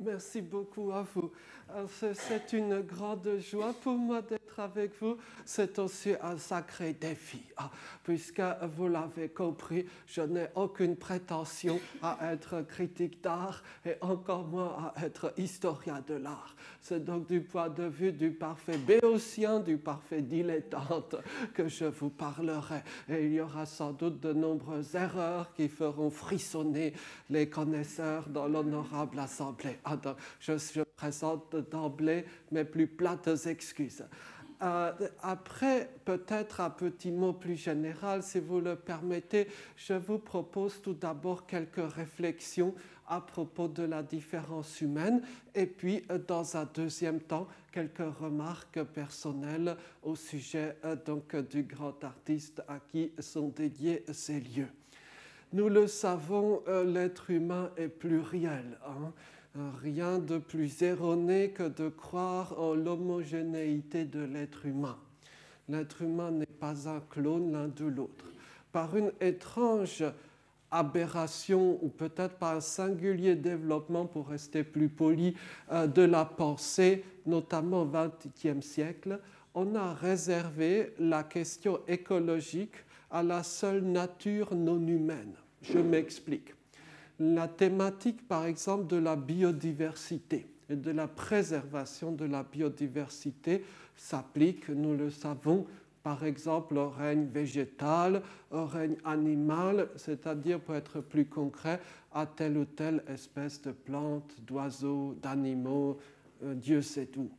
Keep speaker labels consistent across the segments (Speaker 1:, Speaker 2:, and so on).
Speaker 1: Merci beaucoup à vous. C'est une grande joie pour moi d'être avec vous. C'est aussi un sacré défi, hein, puisque vous l'avez compris, je n'ai aucune prétention à être critique d'art et encore moins à être historien de l'art. C'est donc du point de vue du parfait béotien, du parfait dilettante que je vous parlerai. Et il y aura sans doute de nombreuses erreurs qui feront frissonner les connaisseurs dans l'honorable assemblée. Ah, je, présente d'emblée mes plus plates excuses. Euh, après, peut-être un petit mot plus général, si vous le permettez, je vous propose tout d'abord quelques réflexions à propos de la différence humaine et puis, euh, dans un deuxième temps, quelques remarques personnelles au sujet euh, donc, du grand artiste à qui sont dédiés ces lieux. Nous le savons, l'être humain est pluriel. Hein rien de plus erroné que de croire en l'homogénéité de l'être humain. L'être humain n'est pas un clone l'un de l'autre. Par une étrange aberration ou peut-être par un singulier développement, pour rester plus poli, euh, de la pensée, notamment au XXe siècle, on a réservé la question écologique à la seule nature non humaine. Je m'explique la thématique, par exemple, de la biodiversité et de la préservation de la biodiversité s'applique, nous le savons, par exemple au règne végétal, au règne animal, c'est-à-dire pour être plus concret, à telle ou telle espèce de plantes, d'oiseaux, d'animaux, euh, Dieu sait tout.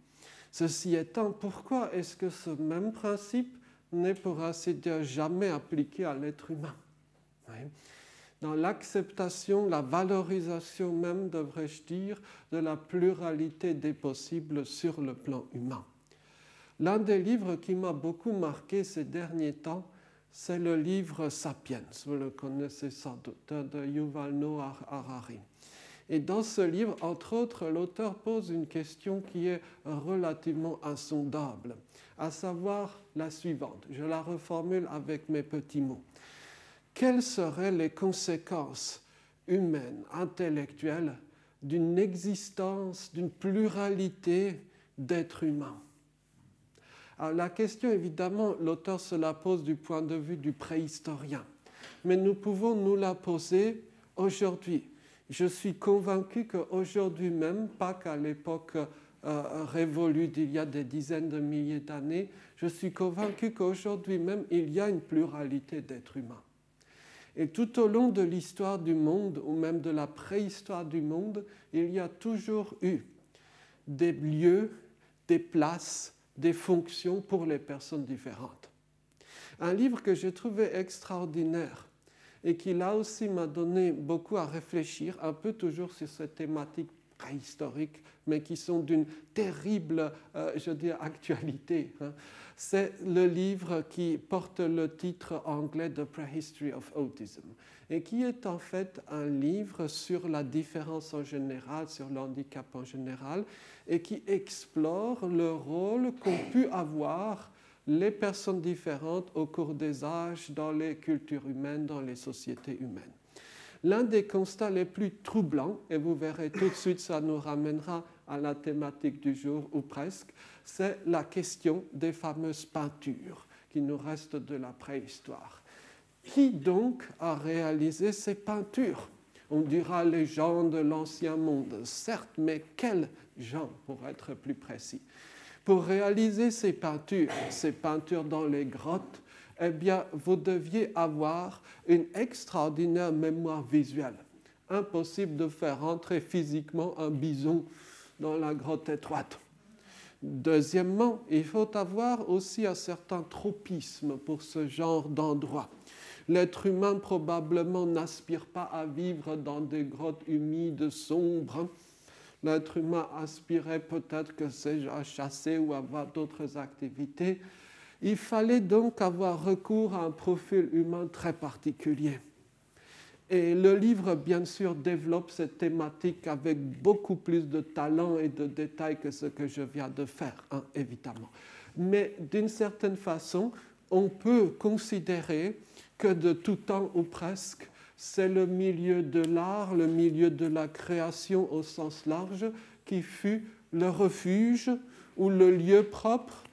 Speaker 1: Ceci étant, pourquoi est-ce que ce même principe n'est pour ainsi dire jamais appliqué à l'être humain? Dans l'acceptation, la valorisation même, devrais-je dire, de la pluralité des possibles sur le plan humain. L'un des livres qui m'a beaucoup marqué ces derniers temps, c'est le livre Sapiens, vous le connaissez sans doute, de Yuval Noah Harari. Et dans ce livre, entre autres, l'auteur pose une question qui est relativement insondable, à savoir la suivante. Je la reformule avec mes petits mots quelles seraient les conséquences humaines, intellectuelles, d'une existence, d'une pluralité d'êtres humains? Alors la question, évidemment, l'auteur se la pose du point de vue du préhistorien, mais nous pouvons nous la poser aujourd'hui. Je suis convaincu qu'aujourd'hui même, pas qu'à l'époque euh, révolue d'il y a des dizaines de milliers d'années, je suis convaincu qu'aujourd'hui même, il y a une pluralité d'êtres humains. Et tout au long de l'histoire du monde, ou même de la préhistoire du monde, il y a toujours eu des lieux, des places, des fonctions pour les personnes différentes. Un livre que j'ai trouvé extraordinaire et qui là aussi m'a donné beaucoup à réfléchir, un peu toujours sur cette thématique préhistorique, mais qui sont d'une terrible, euh, je dis, actualité. Hein. C'est le livre qui porte le titre anglais The Prehistory of Autism et qui est en fait un livre sur la différence en général, sur l'handicap en général, et qui explore le rôle qu'ont pu avoir les personnes différentes au cours des âges dans les cultures humaines, dans les sociétés humaines. L'un des constats les plus troublants, et vous verrez tout de suite, ça nous ramènera à la thématique du jour ou presque, c'est la question des fameuses peintures qui nous restent de la préhistoire. Qui donc a réalisé ces peintures? On dira les gens de l'ancien monde, certes, mais quels gens pour être plus précis? Pour réaliser ces peintures, ces peintures dans les grottes, eh bien, vous deviez avoir une extraordinaire mémoire visuelle. Impossible de faire entrer physiquement un bison dans la grotte étroite. Deuxièmement, il faut avoir aussi un certain tropisme pour ce genre d'endroit. L'être humain probablement n'aspire pas à vivre dans des grottes humides, sombres. L'être humain aspirait peut-être, que sais-je, à chasser ou à avoir d'autres activités. Il fallait donc avoir recours à un profil humain très particulier. Et le livre, bien sûr, développe cette thématique avec beaucoup plus de talent et de détails que ce que je viens de faire, hein, évidemment. Mais d'une certaine façon, on peut considérer que de tout temps ou presque, c'est le milieu de l'art, le milieu de la création au sens large, qui fut le refuge ou le lieu propre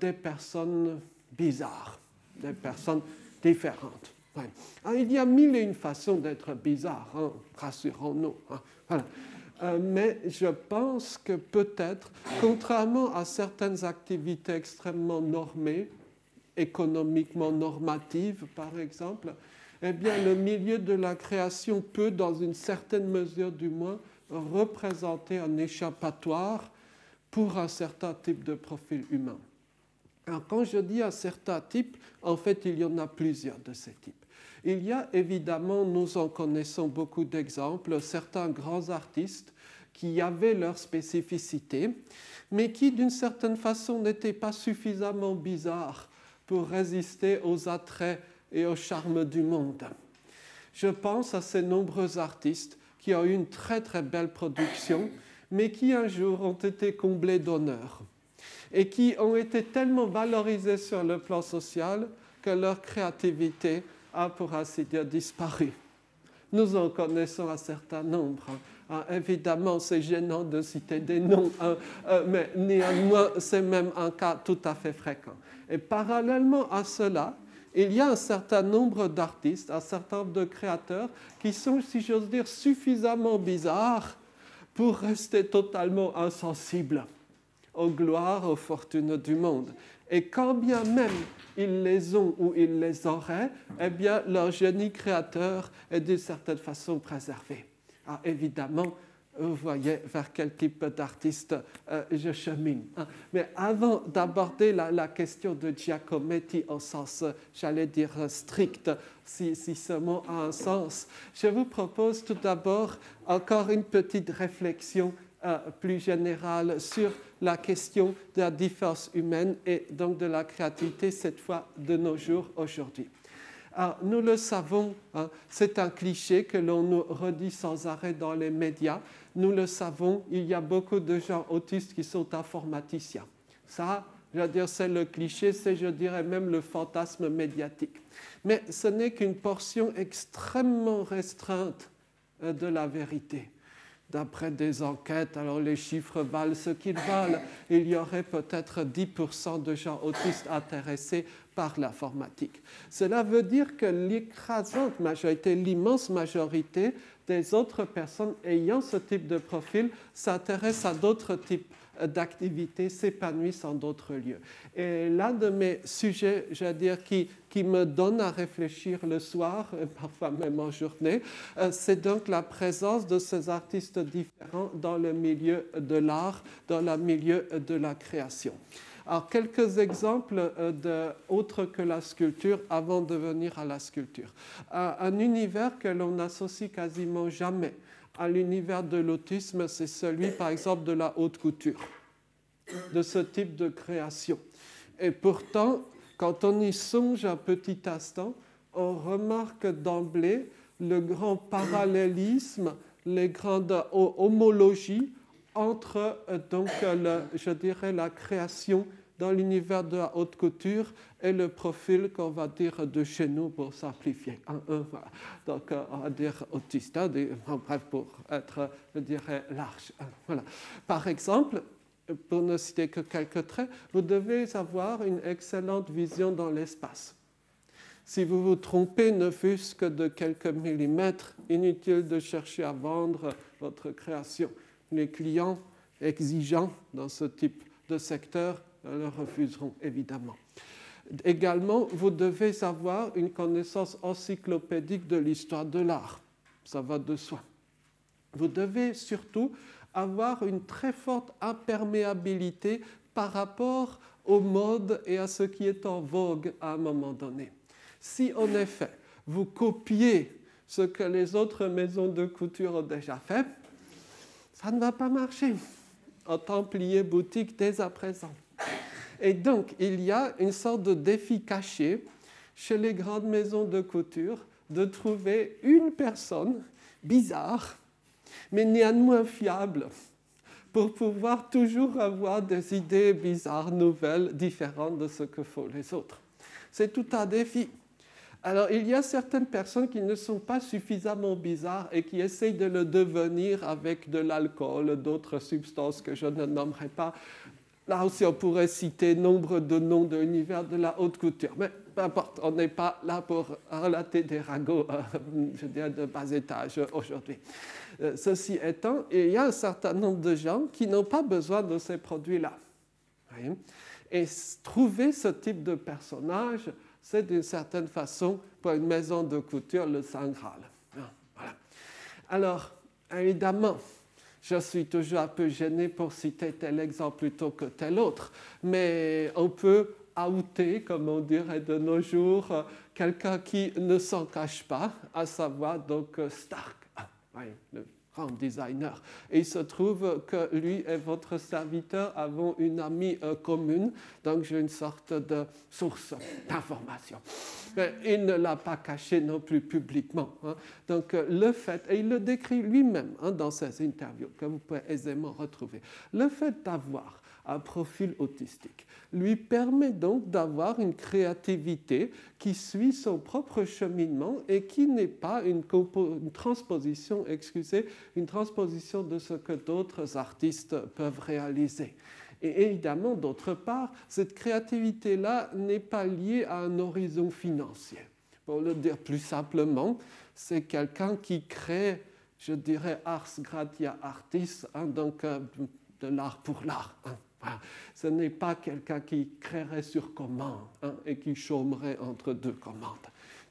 Speaker 1: des personnes bizarres, des personnes différentes. Ah, il y a mille et une façons d'être bizarre, hein, rassurons-nous. Hein, euh, mais je pense que peut-être, contrairement à certaines activités extrêmement normées, économiquement normatives par exemple, eh bien le milieu de la création peut, dans une certaine mesure du moins, représenter un échappatoire pour un certain type de profil humain. Quand je dis un certain type, en fait il y en a plusieurs de ces types. Il y a évidemment, nous en connaissons beaucoup d'exemples, certains grands artistes qui avaient leur spécificité, mais qui d'une certaine façon n'étaient pas suffisamment bizarres pour résister aux attraits et au charme du monde. Je pense à ces nombreux artistes qui ont eu une très très belle production, mais qui un jour ont été comblés d'honneur et qui ont été tellement valorisés sur le plan social que leur créativité a, pour ainsi dire, disparu. Nous en connaissons un certain nombre. Ah, évidemment, c'est gênant de citer des noms, hein, euh, mais néanmoins, c'est même un cas tout à fait fréquent. Et parallèlement à cela, il y a un certain nombre d'artistes, un certain nombre de créateurs qui sont, si j'ose dire, suffisamment bizarres pour rester totalement insensibles aux gloires, aux fortunes du monde. Et quand bien même ils les ont ou ils les auraient, eh bien leur génie créateur est d'une certaine façon préservé. Ah, évidemment, vous voyez vers quel type d'artiste euh, je chemine. Hein. Mais avant d'aborder la, question de Giacometti au sens, j'allais dire, strict, si, si, ce mot a un sens, je vous propose tout d'abord encore une petite réflexion euh, plus générale sur la question de la différence humaine et donc de la créativité, cette fois de nos jours aujourd'hui. Alors, nous le savons, hein, c'est un cliché que l'on nous redit sans arrêt dans les médias. Nous le savons, il y a beaucoup de gens autistes qui sont informaticiens. Ça, je veux dire, c'est le cliché, c'est, je dirais, même le fantasme médiatique. Mais ce n'est qu'une portion extrêmement restreinte euh, de la vérité. D'après des enquêtes, alors les chiffres valent ce qu'ils valent, il y aurait peut-être 10% de gens autistes intéressés par l'informatique. Cela veut dire que l'écrasante majorité, l'immense majorité des autres personnes ayant ce type de profil s'intéressent à d'autres types d'activités, s'épanouissent en d'autres lieux. Et l'un de mes sujets, je veux dire, qui, qui me donne à réfléchir le soir, et parfois même en journée, euh, c'est donc la présence de ces artistes différents dans le milieu de l'art, dans le milieu de la création. Alors, quelques exemples euh, de, autres que la sculpture avant de venir à la sculpture. Un univers que l'on n'associe quasiment jamais à l'univers de l'autisme, c'est celui, par exemple, de la haute couture, de ce type de création. Et pourtant, quand on y songe un petit instant, on remarque d'emblée le grand parallélisme, les grandes homologies entre euh, donc, je dirais, la création dans l'univers de la haute couture et le profil qu'on va dire de chez nous pour simplifier. Donc euh, on va dire autiste, hein, bref, pour être, je dirais, large. Hein, voilà. Par exemple, pour ne citer que quelques traits, vous devez avoir une excellente vision dans l'espace. Si vous vous trompez, ne fût-ce que de quelques millimètres, inutile de chercher à vendre votre création. Les clients exigeants dans ce type de secteur le refuseront évidemment. Également, vous devez avoir une connaissance encyclopédique de l'histoire de l'art. Ça va de soi. Vous devez surtout avoir une très forte imperméabilité par rapport au mode et à ce qui est en vogue à un moment donné. Si en effet vous copiez ce que les autres maisons de couture ont déjà fait, ça ne va pas marcher en Templier boutique dès à présent. Et donc, il y a une sorte de défi caché chez les grandes maisons de couture de trouver une personne bizarre, mais néanmoins fiable, pour pouvoir toujours avoir des idées bizarres, nouvelles, différentes de ce que font les autres. C'est tout un défi. Alors, il y a certaines personnes qui ne sont pas suffisamment bizarres et qui essayent de le devenir avec de l'alcool, d'autres substances que je ne nommerai pas. Là aussi, on pourrait citer nombre de noms de l'univers de la haute couture. Mais peu importe, on n'est pas là pour relater des ragots, euh, je dirais, de bas étage aujourd'hui. Euh, ceci étant, il y a un certain nombre de gens qui n'ont pas besoin de ces produits-là. Et trouver ce type de personnage, c'est d'une certaine façon, pour une maison de couture, le Saint Graal. Voilà. Alors, évidemment, je suis toujours un peu gêné pour citer tel exemple plutôt que tel autre, mais on peut outer, comme on dirait de nos jours, quelqu'un qui ne s'en cache pas, à savoir donc Stark. Ah, le designer. Et il se trouve que lui et votre serviteur avons une amie euh, commune, donc j'ai une sorte de source d'information. Il ne l'a pas caché non plus publiquement. Hein. Donc euh, le fait, et il le décrit lui-même hein, dans ses interviews, que vous pouvez aisément retrouver, le fait d'avoir un profil autistique, lui permet donc d'avoir une créativité qui suit son propre cheminement et qui n'est pas une, transposition, excusez, une transposition de ce que d'autres artistes peuvent réaliser. Et évidemment, d'autre part, cette créativité-là n'est pas liée à un horizon financier. Pour le dire plus simplement, c'est quelqu'un qui crée, je dirais, ars gratia artis, hein, donc euh, de l'art pour l'art. Hein. Ce n'est pas quelqu'un qui créerait sur commande hein, et qui chômerait entre deux commandes.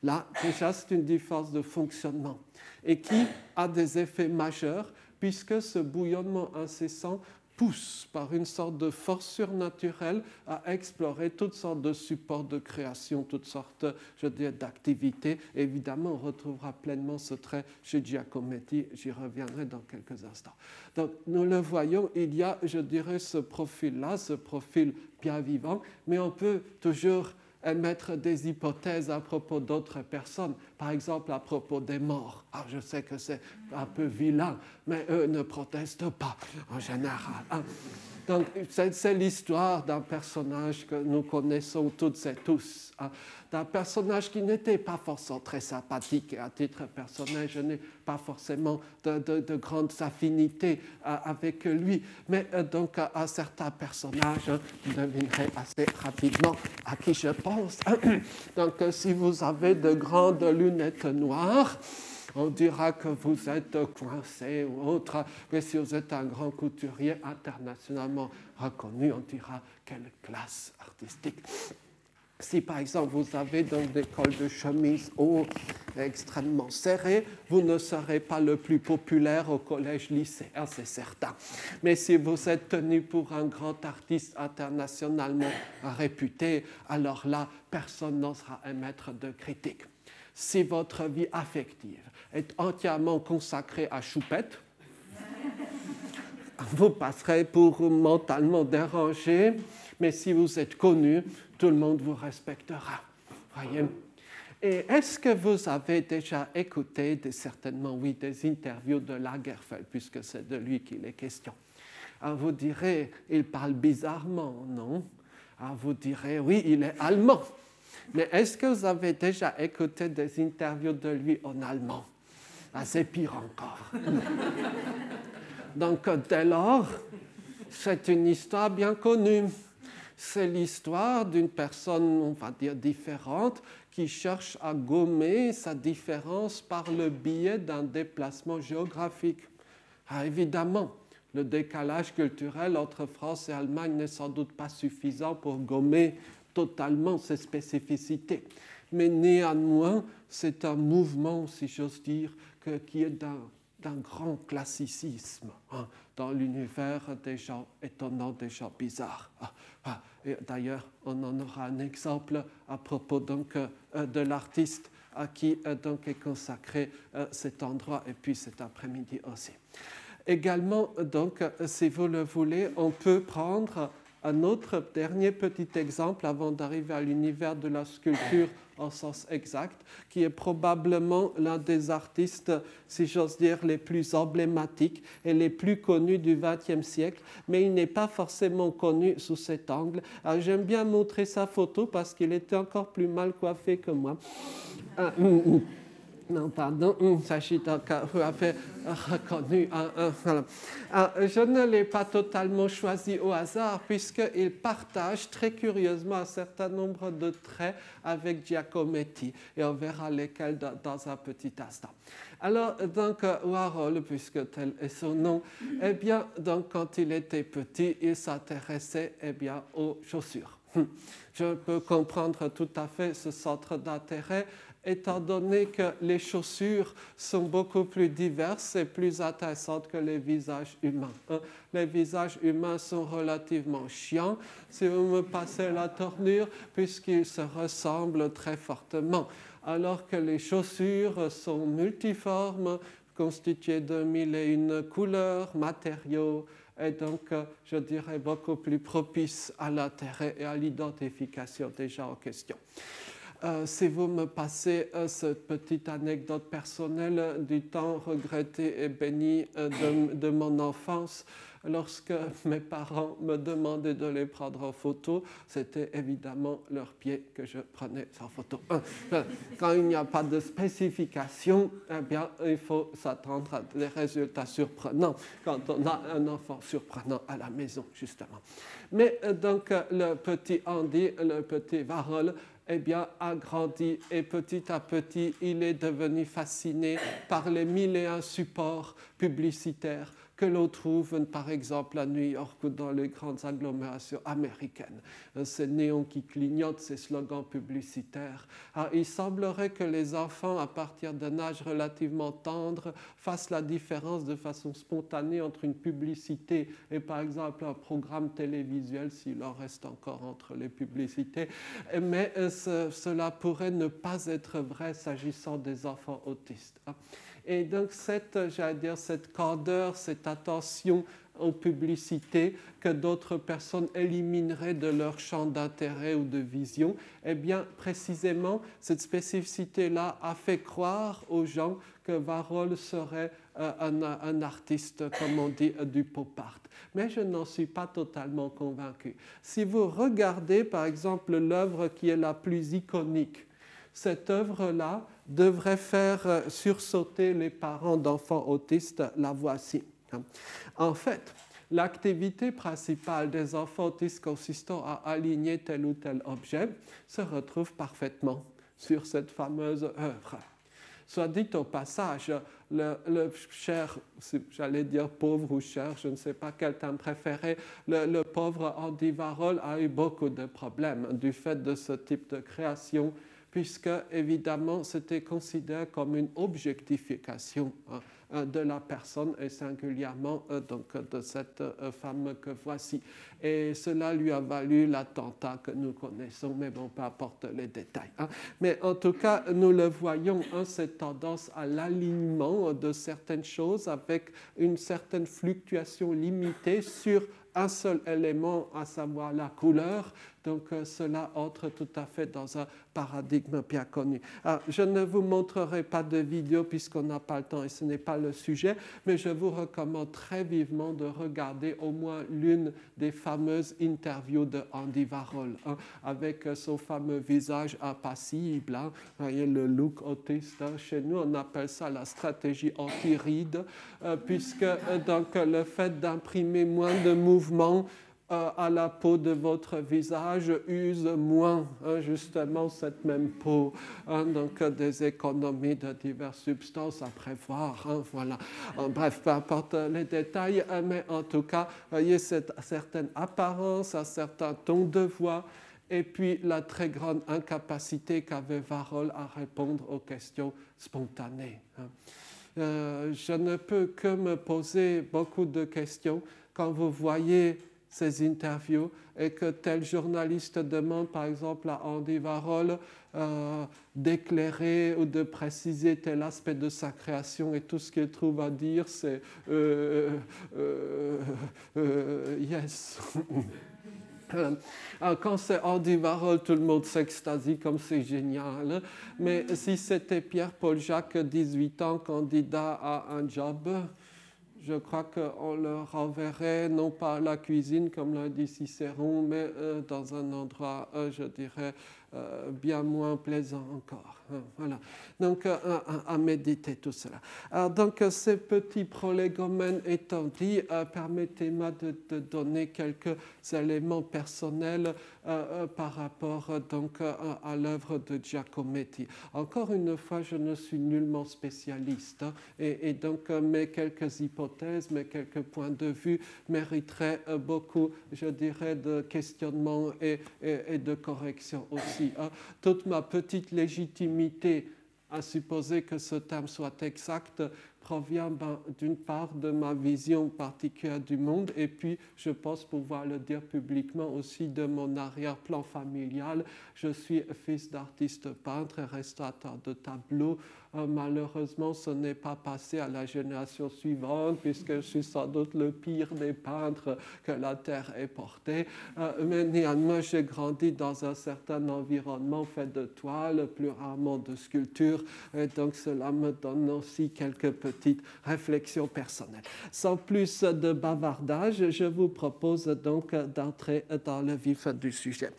Speaker 1: Là, déjà, c'est une différence de fonctionnement et qui a des effets majeurs puisque ce bouillonnement incessant pousse par une sorte de force surnaturelle à explorer toutes sortes de supports de création, toutes sortes, je dirais, d'activités. Évidemment, on retrouvera pleinement ce trait chez Giacometti, j'y reviendrai dans quelques instants. Donc, nous le voyons, il y a, je dirais, ce profil-là, ce profil bien vivant, mais on peut toujours émettre des hypothèses à propos d'autres personnes, par exemple à propos des morts. Ah, je sais que c'est un peu vilain, mais eux ne protestent pas en général. Hein. Donc, c'est l'histoire d'un personnage que nous connaissons toutes et tous. Hein d'un personnage qui n'était pas forcément très sympathique. Et à titre personnel, je n'ai pas forcément de, grandes affinités euh, avec lui. Mais euh, donc, à, certains personnages, hein, vous devinerez assez rapidement à qui je pense. donc, euh, si vous avez de grandes lunettes noires, on dira que vous êtes coincé ou autre. Mais si vous êtes un grand couturier internationalement reconnu, on dira quelle classe artistique. Si par exemple vous avez donc des cols de chemise hauts extrêmement serrés, vous ne serez pas le plus populaire au collège-lycée, hein, c'est certain. Mais si vous êtes tenu pour un grand artiste internationalement réputé, alors là, personne n'osera émettre de critique. Si votre vie affective est entièrement consacrée à Choupette, vous passerez pour mentalement dérangé, mais si vous êtes connu, tout le monde vous respectera. Voyez. Et est-ce que vous avez déjà écouté, certainement oui, des interviews de Lagerfeld, puisque c'est de lui qu'il est question? Ah, Vous direz, il parle bizarrement, non? Ah, Vous direz, oui, il est allemand. Mais est-ce que vous avez déjà écouté des interviews de lui en allemand? Ah, C'est pire encore. Donc, dès lors, c'est une histoire bien connue c'est l'histoire d'une personne, on va dire, différente qui cherche à gommer sa différence par le biais d'un déplacement géographique. Ah, évidemment, le décalage culturel entre France et Allemagne n'est sans doute pas suffisant pour gommer totalement ces spécificités. Mais néanmoins, c'est un mouvement, si j'ose dire, qui est d'un grand classicisme. Hein dans l'univers gens étonnants, des gens bizarres. Ah, ah, d'ailleurs, on en aura un exemple à propos donc, euh, de l'artiste à qui euh, donc, est consacré euh, cet endroit et puis cet après-midi aussi. Également, donc, si vous le voulez, on peut prendre un autre dernier petit exemple avant d'arriver à l'univers de la sculpture en sens exact, qui est probablement l'un des artistes, si j'ose dire, les plus emblématiques et les plus connus du XXe siècle, mais il n'est pas forcément connu sous cet angle. J'aime bien montrer sa photo parce qu'il était encore plus mal coiffé que moi. Ah, hum, hum. Non, pardon, Sachita avait reconnu. Ah, je ne l'ai pas totalement choisi au hasard puisqu'il partage très curieusement un certain nombre de traits avec Giacometti et on verra lesquels dans, un petit instant. Alors, donc, Warhol, puisque tel est son nom, eh bien, donc, quand il était petit, il s'intéressait eh bien, aux chaussures. Je peux comprendre tout à fait ce centre d'intérêt étant donné que les chaussures sont beaucoup plus diverses et plus intéressantes que les visages humains. Hein. Les visages humains sont relativement chiants, si vous me passez la tournure, puisqu'ils se ressemblent très fortement, alors que les chaussures sont multiformes, constituées de mille et une couleurs, matériaux, et donc, je dirais, beaucoup plus propices à l'intérêt et à l'identification déjà en question. Euh, si vous me passez euh, cette petite anecdote personnelle du temps regretté et béni euh, de, mon enfance, lorsque mes parents me demandaient de les prendre en photo, c'était évidemment leurs pieds que je prenais en photo. Quand il n'y a pas de spécification, eh bien, il faut s'attendre à des résultats surprenants quand on a un enfant surprenant à la maison, justement. Mais donc, le petit Andy, le petit Varol, eh bien, a grandi et petit à petit, il est devenu fasciné par les mille et un supports publicitaires que l'on trouve par exemple à New York ou dans les grandes agglomérations américaines. Ces néons qui clignotent, ces slogans publicitaires. Ah, il semblerait que les enfants, à partir d'un âge relativement tendre, fassent la différence de façon spontanée entre une publicité et par exemple un programme télévisuel, s'il en reste encore entre les publicités. Mais euh, cela pourrait ne pas être vrai s'agissant des enfants autistes. Et donc cette, dire, cette candeur, cette attention aux publicités que d'autres personnes élimineraient de leur champ d'intérêt ou de vision, eh bien, précisément, cette spécificité-là a fait croire aux gens que Varol serait euh, un, un, artiste, comme on dit, du pop art. Mais je n'en suis pas totalement convaincu. Si vous regardez, par exemple, l'œuvre qui est la plus iconique, cette œuvre-là, devrait faire sursauter les parents d'enfants autistes, la voici. En fait, l'activité principale des enfants autistes consistant à aligner tel ou tel objet se retrouve parfaitement sur cette fameuse œuvre. Soit dit au passage, le, cher, j'allais dire pauvre ou cher, je ne sais pas quel terme préféré, le, le, pauvre Andy Warhol a eu beaucoup de problèmes du fait de ce type de création puisque évidemment c'était considéré comme une objectification hein, hein, de la personne et singulièrement euh, donc, de cette euh, femme que voici. Et cela lui a valu l'attentat que nous connaissons, mais bon, peu importe les détails. Hein. Mais en tout cas, nous le voyons, cette tendance à l'alignement de certaines choses avec une certaine fluctuation limitée sur un seul élément, à savoir la couleur. Donc euh, cela entre tout à fait dans un paradigme bien connu. je ne vous montrerai pas de vidéo puisqu'on n'a pas le temps et ce n'est pas le sujet, mais je vous recommande très vivement de regarder au moins l'une des fameuses interviews de Andy Warhol, hein, avec son fameux visage impassible. Hein. Voyez le look autiste. Hein. Chez nous, on appelle ça la stratégie anti-ride, euh, puisque euh, donc, le fait d'imprimer moins de mouvements euh, à la peau de votre visage use moins hein, justement cette même peau. Hein, donc des économies de diverses substances à prévoir. Hein, voilà. bref, peu importe les détails, mais en tout cas, il y a cette certaine apparence, un certain ton de voix et puis la très grande incapacité qu'avait Varol à répondre aux questions spontanées. Euh, je ne peux que me poser beaucoup de questions quand vous voyez ces interviews et que tel journaliste demande par exemple à Andy Warhol euh, d'éclairer ou de préciser tel aspect de sa création et tout ce qu'il trouve à dire c'est euh, euh, yes. quand c'est Andy Warhol, tout le monde s'extasie comme c'est génial. Mais si c'était Pierre-Paul Jacques, 18 ans, candidat à un job, je crois qu'on le renverrait non pas à la cuisine, comme l'a dit Cicéron, mais euh, dans un endroit, euh, je dirais, euh, bien moins plaisant encore. Voilà. Donc, euh, à, méditer tout cela. Alors, donc, euh, ces petits prolégomènes étant dit, permettez-moi de, donner quelques éléments personnels par rapport donc, à, l'œuvre de Giacometti. Encore une fois, je ne suis nullement spécialiste hein, et, donc mes quelques hypothèses, mes quelques points de vue mériteraient beaucoup, je dirais, de questionnement et, de correction aussi. Hein. toute ma petite légitimité à supposer que ce terme soit exact provient d'une part de ma vision particulière du monde et puis je pense pouvoir le dire publiquement aussi de mon arrière-plan familial. Je suis fils d'artiste peintre et restaurateur de tableaux euh, malheureusement, ce n'est pas passé à la génération suivante, puisque je suis sans doute le pire des peintres que la Terre ait porté. Euh, mais néanmoins, j'ai grandi dans un certain environnement fait de toiles, plus rarement de sculptures, et donc cela me donne aussi quelques petites réflexions personnelles. Sans plus de bavardage, je vous propose donc d'entrer dans le vif du sujet.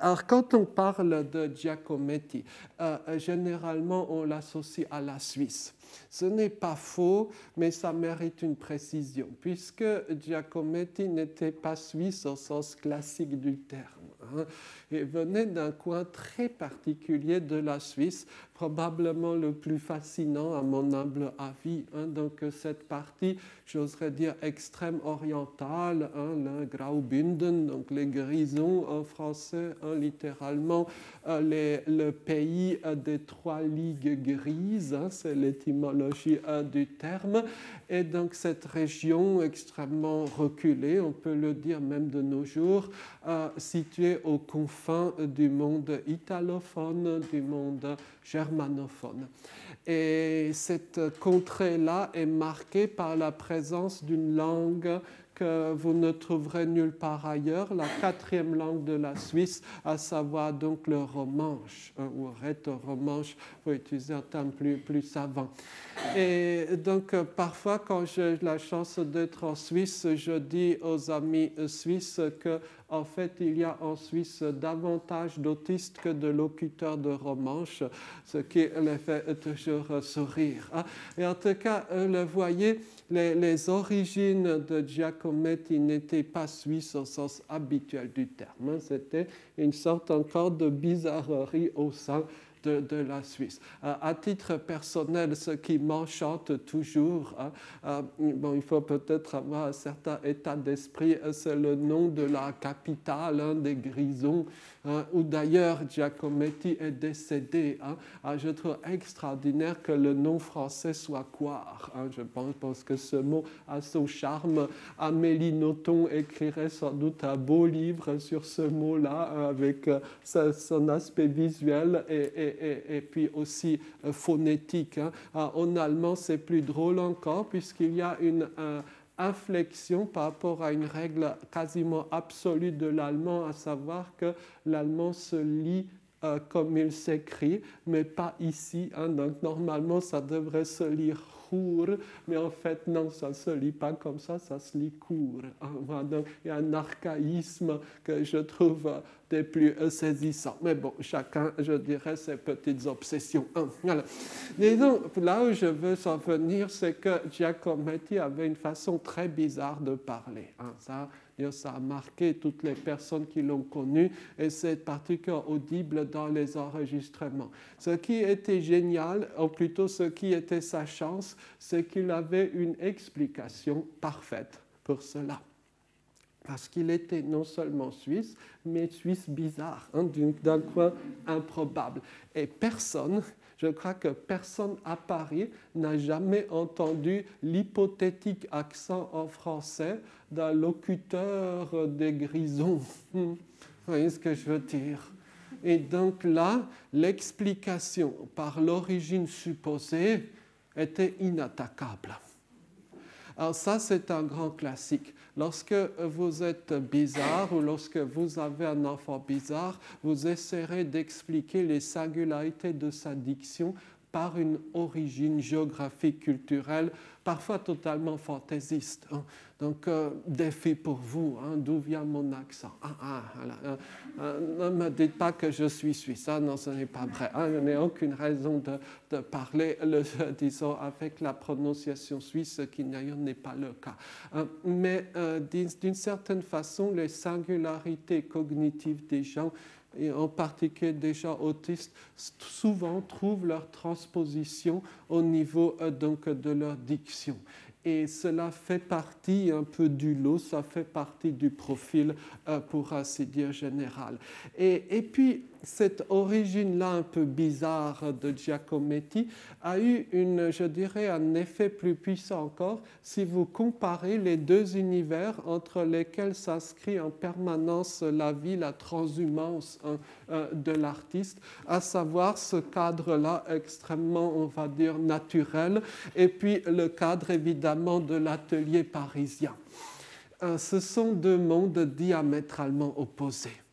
Speaker 1: Alors, quand on parle de Giacometti, euh, généralement, on l'associe à la Suisse. Ce n'est pas faux, mais ça mérite une précision, puisque Giacometti n'était pas suisse au sens classique du terme. Hein. Il venait d'un coin très particulier de la Suisse, probablement le plus fascinant à mon humble avis. Hein. Donc cette partie, j'oserais dire extrême orientale, hein, le Graubünden, donc les grisons en français, hein, littéralement euh, le pays euh, des trois ligues grises, c'est l'étymologie euh, du terme. Et donc cette région extrêmement reculée, on peut le dire même de nos jours, située aux du monde italophone, du monde germanophone. Et cette contrée-là est marquée par la présence d'une langue que vous ne trouverez nulle part ailleurs, la quatrième langue de la Suisse, à savoir donc le romanche, hein, ou rhéto-romanche, pour utiliser un terme plus, plus savant. Et donc, euh, parfois, quand j'ai la chance d'être en Suisse, je dis aux amis suisses que en fait, il y a en Suisse davantage d'autistes que de locuteurs de romanche, ce qui les fait toujours sourire. Hein. Et en tout cas, euh, le voyez, les, origines de Giacometti n'étaient pas suisses au sens habituel du terme. Hein. C'était une sorte encore de bizarrerie au sein de, la Suisse. Euh, à titre personnel, ce qui m'enchante toujours, hein, euh, bon, il faut peut-être avoir un certain état d'esprit, euh, c'est le nom de la capitale hein, des Grisons, hein, où d'ailleurs Giacometti est décédé. Ah, je trouve extraordinaire que le nom français soit Coire. je pense, que ce mot a son charme. Amélie Nothomb écrirait sans doute un beau livre sur ce mot-là, avec son aspect visuel et puis aussi euh, phonétique. Hein. Ah, en allemand, c'est plus drôle encore puisqu'il y a une euh, inflexion par rapport à une règle quasiment absolue de l'allemand, à savoir que l'allemand se lit euh, comme il s'écrit, mais pas ici. Hein. Donc normalement, ça devrait se lire mais en fait, non, ça ne se lit pas comme ça, ça se lit court. Hein, il y a un archaïsme que je trouve des plus saisissants. Mais bon, chacun, je dirais, ses petites obsessions. Hein, voilà. Disons, là où je veux s'en venir, c'est que Giacometti avait une façon très bizarre de parler. Hein, ça, ça a marqué toutes les personnes qui l'ont connu et c'est particulièrement audible dans les enregistrements. Ce qui était génial, ou plutôt ce qui était sa chance, c'est qu'il avait une explication parfaite pour cela. Parce qu'il était non seulement suisse, mais suisse bizarre, hein, d'un coin improbable. Et personne je crois que personne à Paris n'a jamais entendu l'hypothétique accent en français d'un locuteur des Grisons. Vous voyez ce que je veux dire? Et donc là, l'explication par l'origine supposée était inattaquable. Alors ça, c'est un grand classique. Lorsque vous êtes bizarre ou lorsque vous avez un enfant bizarre, vous essaierez d'expliquer les singularités de sa diction par une origine géographique, culturelle, parfois totalement fantaisiste. Hein. Donc, euh, défi pour vous, hein, d'où vient mon accent? Ah, ah, hein. euh, Ne me dites pas que je suis suisse, non, ce n'est pas vrai. Je n'ai aucune raison de, parler, le, avec la prononciation suisse, qui d'ailleurs n'est pas le cas. mais euh, d'une certaine façon, les singularités cognitives des gens et en particulier des gens autistes, souvent trouvent leur transposition au niveau euh, donc, de leur diction. Et cela fait partie un peu du lot, ça fait partie du profil, euh, pour ainsi dire, général. Et, et puis, cette origine-là un peu bizarre de Giacometti a eu, une, je dirais, un effet plus puissant encore si vous comparez les deux univers entre lesquels s'inscrit en permanence la vie, la transhumance hein, euh, de l'artiste, à savoir ce cadre-là extrêmement, on va dire, naturel, et puis le cadre évidemment de l'atelier parisien. Euh, ce sont deux mondes diamétralement opposés.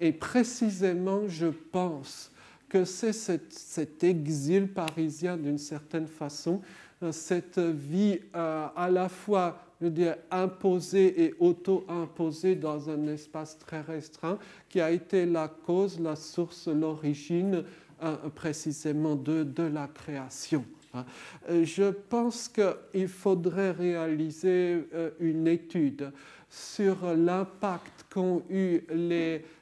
Speaker 1: Et précisément, je pense que c'est cet, exil parisien d'une certaine façon, euh, cette vie euh, à la fois je dire, imposée et auto-imposée dans un espace très restreint, qui a été la cause, la source, l'origine euh, précisément de, de la création. Hein. Je pense qu'il faudrait réaliser une étude sur l'impact qu'ont eu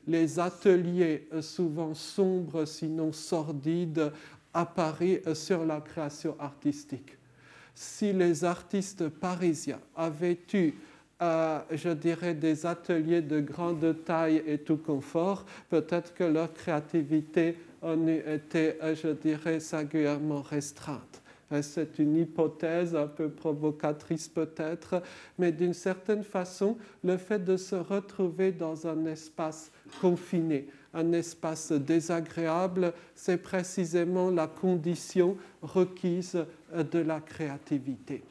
Speaker 1: les, ateliers euh, souvent sombres, sinon sordides, à Paris euh, sur la création artistique. Si les artistes parisiens avaient eu euh, je dirais, des ateliers de grande taille et tout confort, peut-être que leur créativité en eût été, je dirais, singulièrement restreinte. Hein, c'est une hypothèse un peu provocatrice peut-être, mais d'une certaine façon, le fait de se retrouver dans un espace confiné, un espace désagréable, c'est précisément la condition requise de la créativité.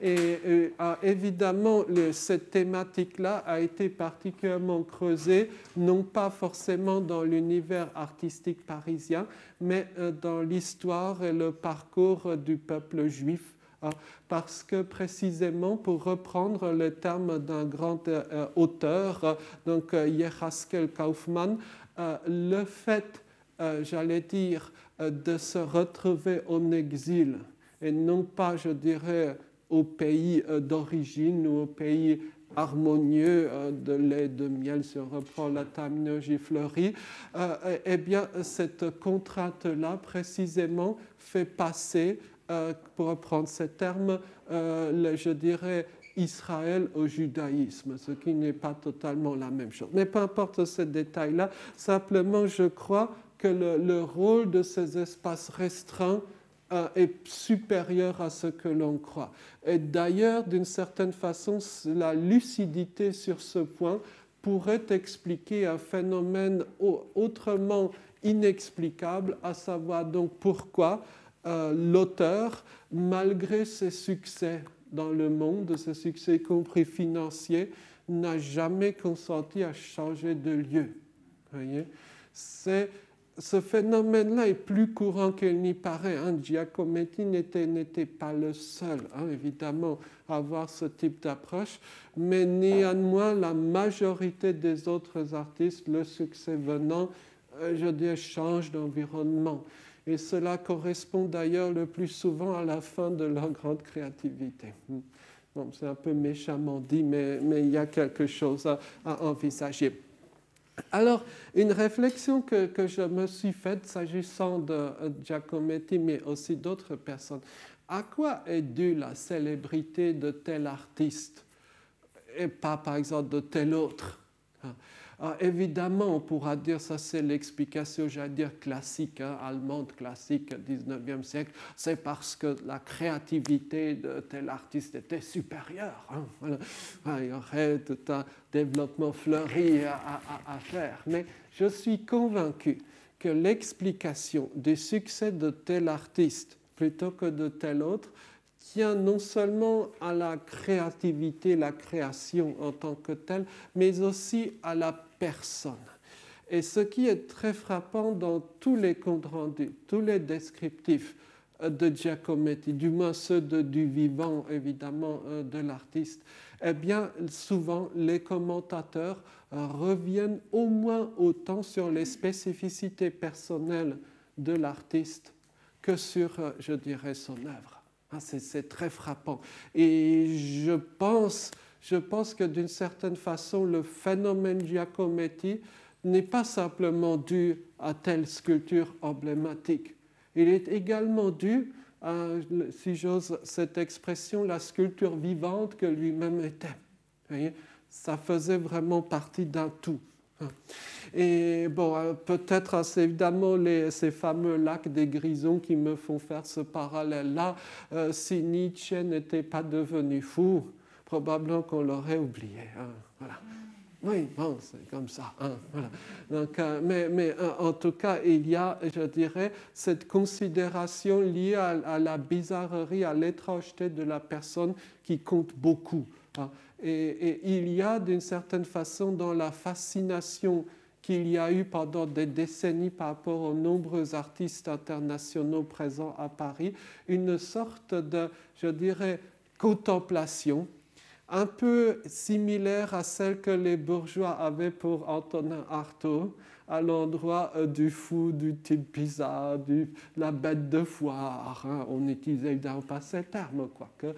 Speaker 1: Et euh, évidemment, cette thématique-là a été particulièrement creusée, non pas forcément dans l'univers artistique parisien, mais euh, dans l'histoire et le parcours du peuple juif hein, parce que précisément, pour reprendre le terme d'un grand euh, auteur, donc Yehaskel Kaufmann, le fait, j'allais dire, de se retrouver en exil, et non pas, je dirais, au pays euh, d'origine ou au pays harmonieux euh, de lait de miel, si on reprend la terminologie fleurie, euh, eh bien, cette contrainte-là, précisément, fait passer, pour reprendre ces termes, je dirais, Israël au judaïsme, ce qui n'est pas totalement la même chose. Mais peu importe ce détail-là, simplement, je crois que le rôle de ces espaces restreints est supérieur à ce que l'on croit. Et d'ailleurs, d'une certaine façon, la lucidité sur ce point pourrait expliquer un phénomène autrement inexplicable, à savoir donc pourquoi euh, l'auteur, malgré ses succès dans le monde, ses succès compris financiers, n'a jamais consenti à changer de lieu. Voyez? C'est ce phénomène-là est plus courant qu'il n'y paraît. Hein. Giacometti n'était pas le seul, hein, évidemment, à avoir ce type d'approche, mais néanmoins, la majorité des autres artistes, le succès venant, euh, je dis, change d'environnement. Et cela correspond d'ailleurs le plus souvent à la fin de leur grande créativité. Bon, c'est un peu méchamment dit, mais, mais il y a quelque chose à envisager. Alors, une réflexion que, je me suis faite s'agissant de euh, Giacometti, mais aussi d'autres personnes, à quoi est due la célébrité de tel artiste? Et pas par exemple de tel autre hein? Ah, évidemment, on pourra dire ça, c'est l'explication, j'allais dire classique, hein, allemande classique, 19e siècle. C'est parce que la créativité de tel artiste était supérieure. Hein, ah, il y aurait tout un développement fleuri à, faire. Mais je suis convaincu que l'explication du succès de tel artiste plutôt que de tel autre tient non seulement à la créativité, la création en tant que telle, mais aussi à la personne. Et ce qui est très frappant dans tous les comptes rendus, tous les descriptifs de Giacometti, du moins ceux du vivant évidemment euh, de l'artiste, eh bien souvent les commentateurs euh, reviennent au moins autant sur les spécificités personnelles de l'artiste que sur, euh, je dirais, son œuvre. Ah, c'est très frappant. Et je pense, je pense que d'une certaine façon, le phénomène Giacometti n'est pas simplement dû à telle sculpture emblématique. Il est également dû à, si j'ose cette expression, la sculpture vivante que lui-même était. Ça faisait vraiment partie d'un tout. Hein. Et bon, euh, peut-être c'est évidemment ces fameux lacs des Grisons qui me font faire ce parallèle-là. Euh, si Nietzsche n'était pas devenu fou, probablement qu'on l'aurait oublié. Hein. Voilà. Oui, bon, c'est comme ça. Hein, voilà. Donc, euh, mais, mais en tout cas, il y a, je dirais, cette considération liée à, la bizarrerie, à l'étrangeté de la personne qui compte beaucoup. Et, et, il y a d'une certaine façon dans la fascination qu'il y a eu pendant des décennies par rapport aux nombreux artistes internationaux présents à Paris, une sorte de, je dirais, contemplation un peu similaire à celle que les bourgeois avaient pour Antonin Artaud, à l'endroit euh, du fou, du type bizarre, de la bête de foire. Hein. On n'utilisait évidemment pas ces termes, quoique.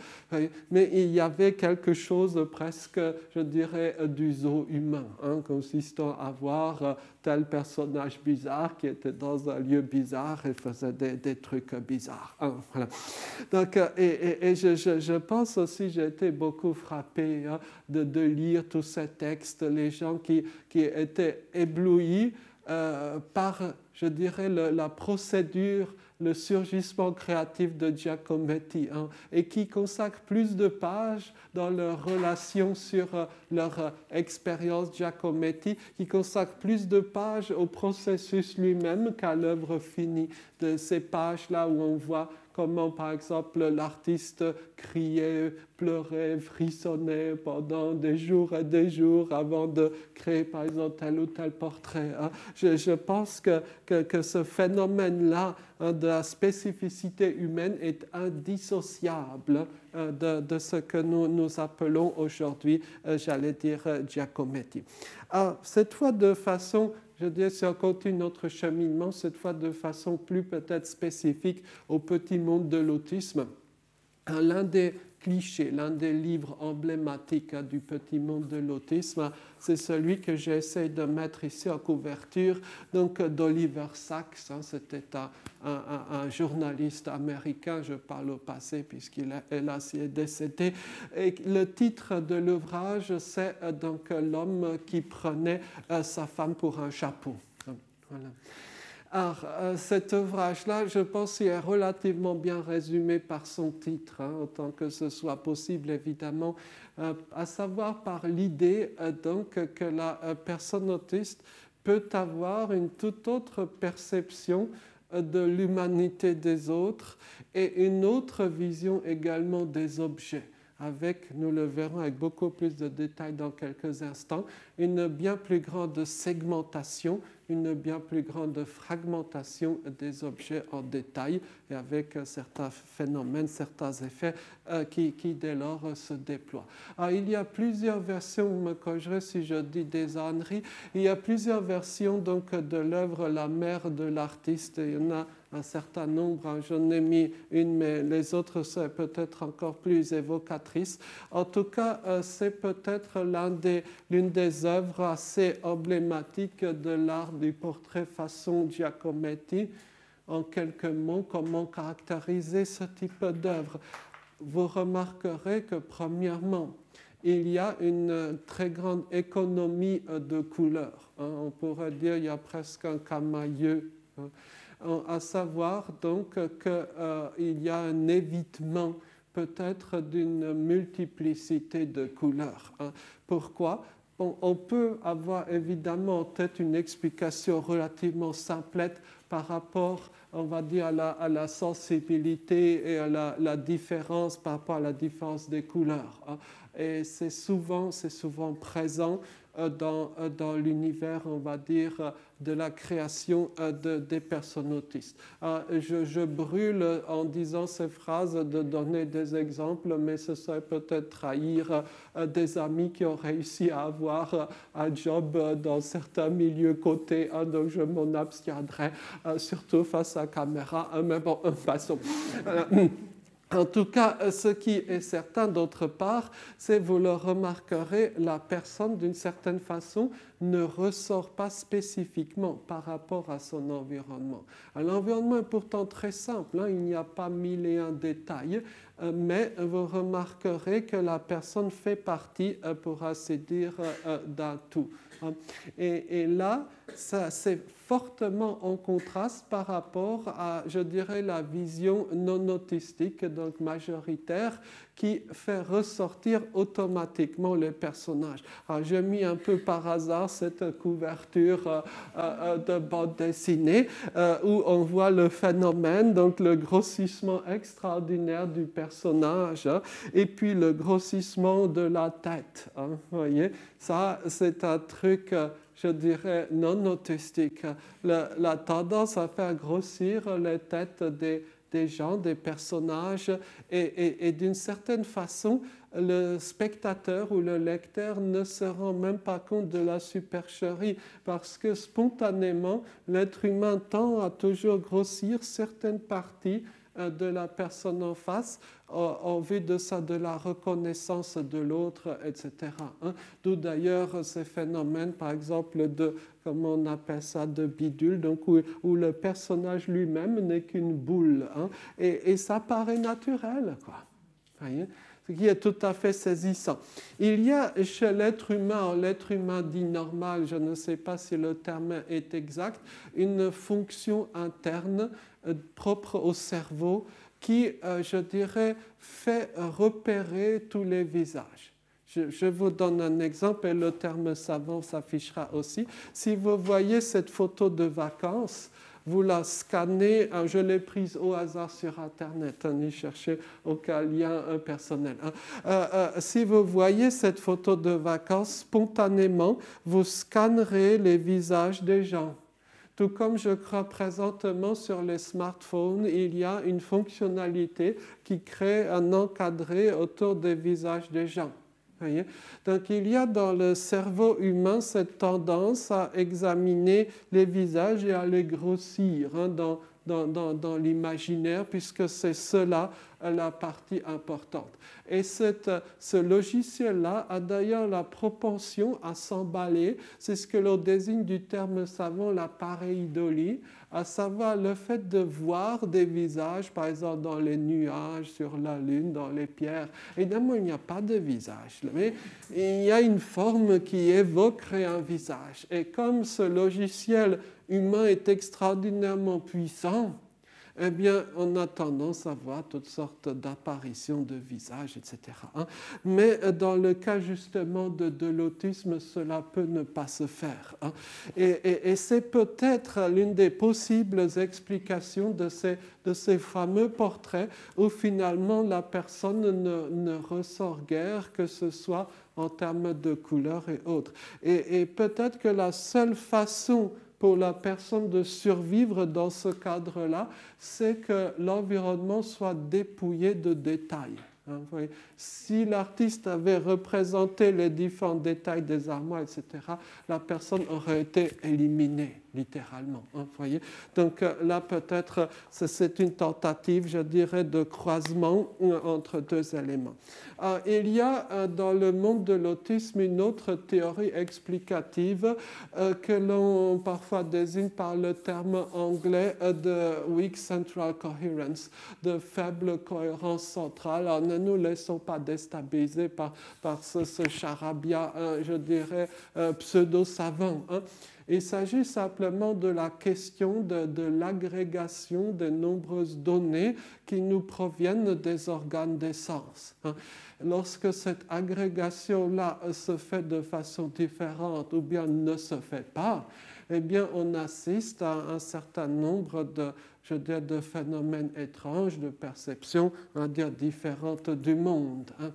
Speaker 1: Mais il y avait quelque chose presque, je dirais, du zoo humain, hein, consistant à voir euh, tel personnage bizarre qui était dans un lieu bizarre et faisait des, trucs bizarres. Hein, Donc, euh, et, je, pense aussi, j'ai été beaucoup frappé de, de, lire tous ces textes, les gens qui, qui étaient éblouis euh, par, je dirais, la procédure, le surgissement créatif de Giacometti, hein, et qui consacrent plus de pages dans leur relation sur euh, leur euh, expérience Giacometti, qui consacrent plus de pages au processus lui-même qu'à l'œuvre finie. De ces pages-là où on voit comment par exemple l'artiste criait, pleurait, frissonnait pendant des jours et des jours avant de créer par exemple tel ou tel portrait. Hein. Je, pense que, que, ce phénomène-là hein, de la spécificité humaine est indissociable hein, de, ce que nous, nous appelons aujourd'hui, euh, j'allais dire, Giacometti. Alors, cette fois de façon je dirais, si on continue notre cheminement, cette fois de façon plus peut-être spécifique au petit monde de l'autisme, l'un des clichés, l'un des livres emblématiques hein, du petit monde de l'autisme, c'est celui que j'essaie de mettre ici en couverture, donc d'Oliver Sacks. Hein, C'était un, journaliste américain, je parle au passé puisqu'il est, là, est décédé. Et le titre de l'ouvrage, c'est euh, donc l'homme qui prenait euh, sa femme pour un chapeau. Voilà. Alors, euh, cet ouvrage-là, je pense qu'il est relativement bien résumé par son titre, hein, autant que ce soit possible, évidemment, euh, à savoir par l'idée euh, donc que la personne autiste peut avoir une toute autre perception de l'humanité des autres et une autre vision également des objets. Avec, nous le verrons avec beaucoup plus de détails dans quelques instants, une bien plus grande segmentation, une bien plus grande fragmentation des objets en détail et avec certains phénomènes, certains effets euh, qui, dès lors se déploient. Alors, il y a plusieurs versions, vous me corrigerez si je dis des âneries, il y a plusieurs versions donc de l'œuvre La mère de l'artiste. Il y en a un certain nombre. Hein. J'en ai mis une, mais les autres sont peut-être encore plus évocatrices. En tout cas, euh, c'est peut-être l'une des, œuvres assez emblématiques de l'art du portrait façon Giacometti. En quelques mots, comment caractériser ce type d'œuvre Vous remarquerez que, premièrement, il y a une très grande économie de couleurs. Hein. On pourrait dire qu'il y a presque un camailleux. Hein à savoir donc qu'il euh, y a un évitement peut-être d'une multiplicité de couleurs. Hein. Pourquoi? On, peut avoir évidemment en tête une explication relativement simplette par rapport, on va dire, à la, sensibilité et à la, différence par rapport à la différence des couleurs. Hein. Et c'est souvent, souvent présent euh, dans, euh, dans l'univers, on va dire, de la création de, des personnes autistes. Je, je, brûle en disant ces phrases de donner des exemples, mais ce serait peut-être trahir des amis qui ont réussi à avoir un job dans certains milieux cotés, hein, donc je m'en abstiendrai, surtout face à la caméra. Hein, mais bon, passons. En tout cas, euh, ce qui est certain d'autre part, c'est, vous le remarquerez, la personne d'une certaine façon ne ressort pas spécifiquement par rapport à son environnement. L'environnement est pourtant très simple, hein, il n'y a pas mille et un détails, euh, mais vous remarquerez que la personne fait partie, euh, pour ainsi dire, d'un tout. Hein. Et là, c'est fortement en contraste par rapport à, je dirais, la vision non autistique, donc majoritaire, qui fait ressortir automatiquement les personnages. J'ai mis un peu par hasard cette couverture euh, euh, de bande dessinée euh, où on voit le phénomène, donc le grossissement extraordinaire du personnage et puis le grossissement de la tête. Hein, voyez, ça c'est un truc je dirais, non autistique. La, tendance à faire grossir les têtes des, des gens, des personnages, et, d'une certaine façon, le spectateur ou le lecteur ne se rend même pas compte de la supercherie parce que spontanément, l'être humain tend à toujours grossir certaines parties de la personne en face en vue de ça, de la reconnaissance de l'autre, etc. Hein. D'où d'ailleurs ces phénomènes, par exemple, de, comment on appelle ça, de bidule, donc où, le personnage lui-même n'est qu'une boule. Hein. Et, ça paraît naturel, quoi. ce qui est tout à fait saisissant. Il y a chez l'être humain, l'être humain dit normal, je ne sais pas si le terme est exact, une fonction interne euh, propre au cerveau qui, euh, je dirais, fait repérer tous les visages. Je, vous donne un exemple et le terme savant s'affichera aussi. Si vous voyez cette photo de vacances, vous la scannez, hein, je l'ai prise au hasard sur Internet, n'y cherchez aucun lien personnel. Hein. Euh, euh, si vous voyez cette photo de vacances, spontanément, vous scannerez les visages des gens. Tout comme je crois présentement sur les smartphones, il y a une fonctionnalité qui crée un encadré autour des visages des gens. Donc il y a dans le cerveau humain cette tendance à examiner les visages et à les grossir hein, dans, dans, dans, dans l'imaginaire, puisque c'est cela la partie importante. Et ce logiciel-là a d'ailleurs la propension à s'emballer, c'est ce que l'on désigne du terme savant la pareidolie, à savoir le fait de voir des visages, par exemple dans les nuages, sur la lune, dans les pierres. Évidemment, il n'y a pas de visage, mais il y a une forme qui évoquerait un visage. Et comme ce logiciel humain est extraordinairement puissant, eh bien, on a tendance à voir toutes sortes d'apparitions de visages, etc. Hein. Mais euh, dans le cas justement de, l'autisme, cela peut ne pas se faire. Hein. Et, c'est peut-être l'une des possibles explications de ces, de fameux portraits où finalement la personne ne, ressort guère, que ce soit en termes de couleur et autres. Et peut-être que la seule façon pour la personne de survivre dans ce cadre-là, c'est que l'environnement soit dépouillé de détails. Hein, si l'artiste avait représenté les différents détails des armoires, etc., la personne aurait été éliminée littéralement. Hein, voyez Donc euh, là, peut-être, c'est une tentative, je dirais, de croisement euh, entre deux éléments. Euh, il y a dans le monde de l'autisme une autre théorie explicative que l'on parfois désigne par le terme anglais de weak central coherence, de faible cohérence centrale. Ne nous laissons pas déstabiliser par, par ce, charabia, je dirais, pseudo-savant. Hein. Il s'agit simplement de la question de, l'agrégation des nombreuses données qui nous proviennent des organes des sens. Hein. Lorsque cette agrégation-là se fait de façon différente ou bien ne se fait pas, eh bien, on assiste à un certain nombre de, je dire, de phénomènes étranges, de perceptions, on différentes du monde. Hein.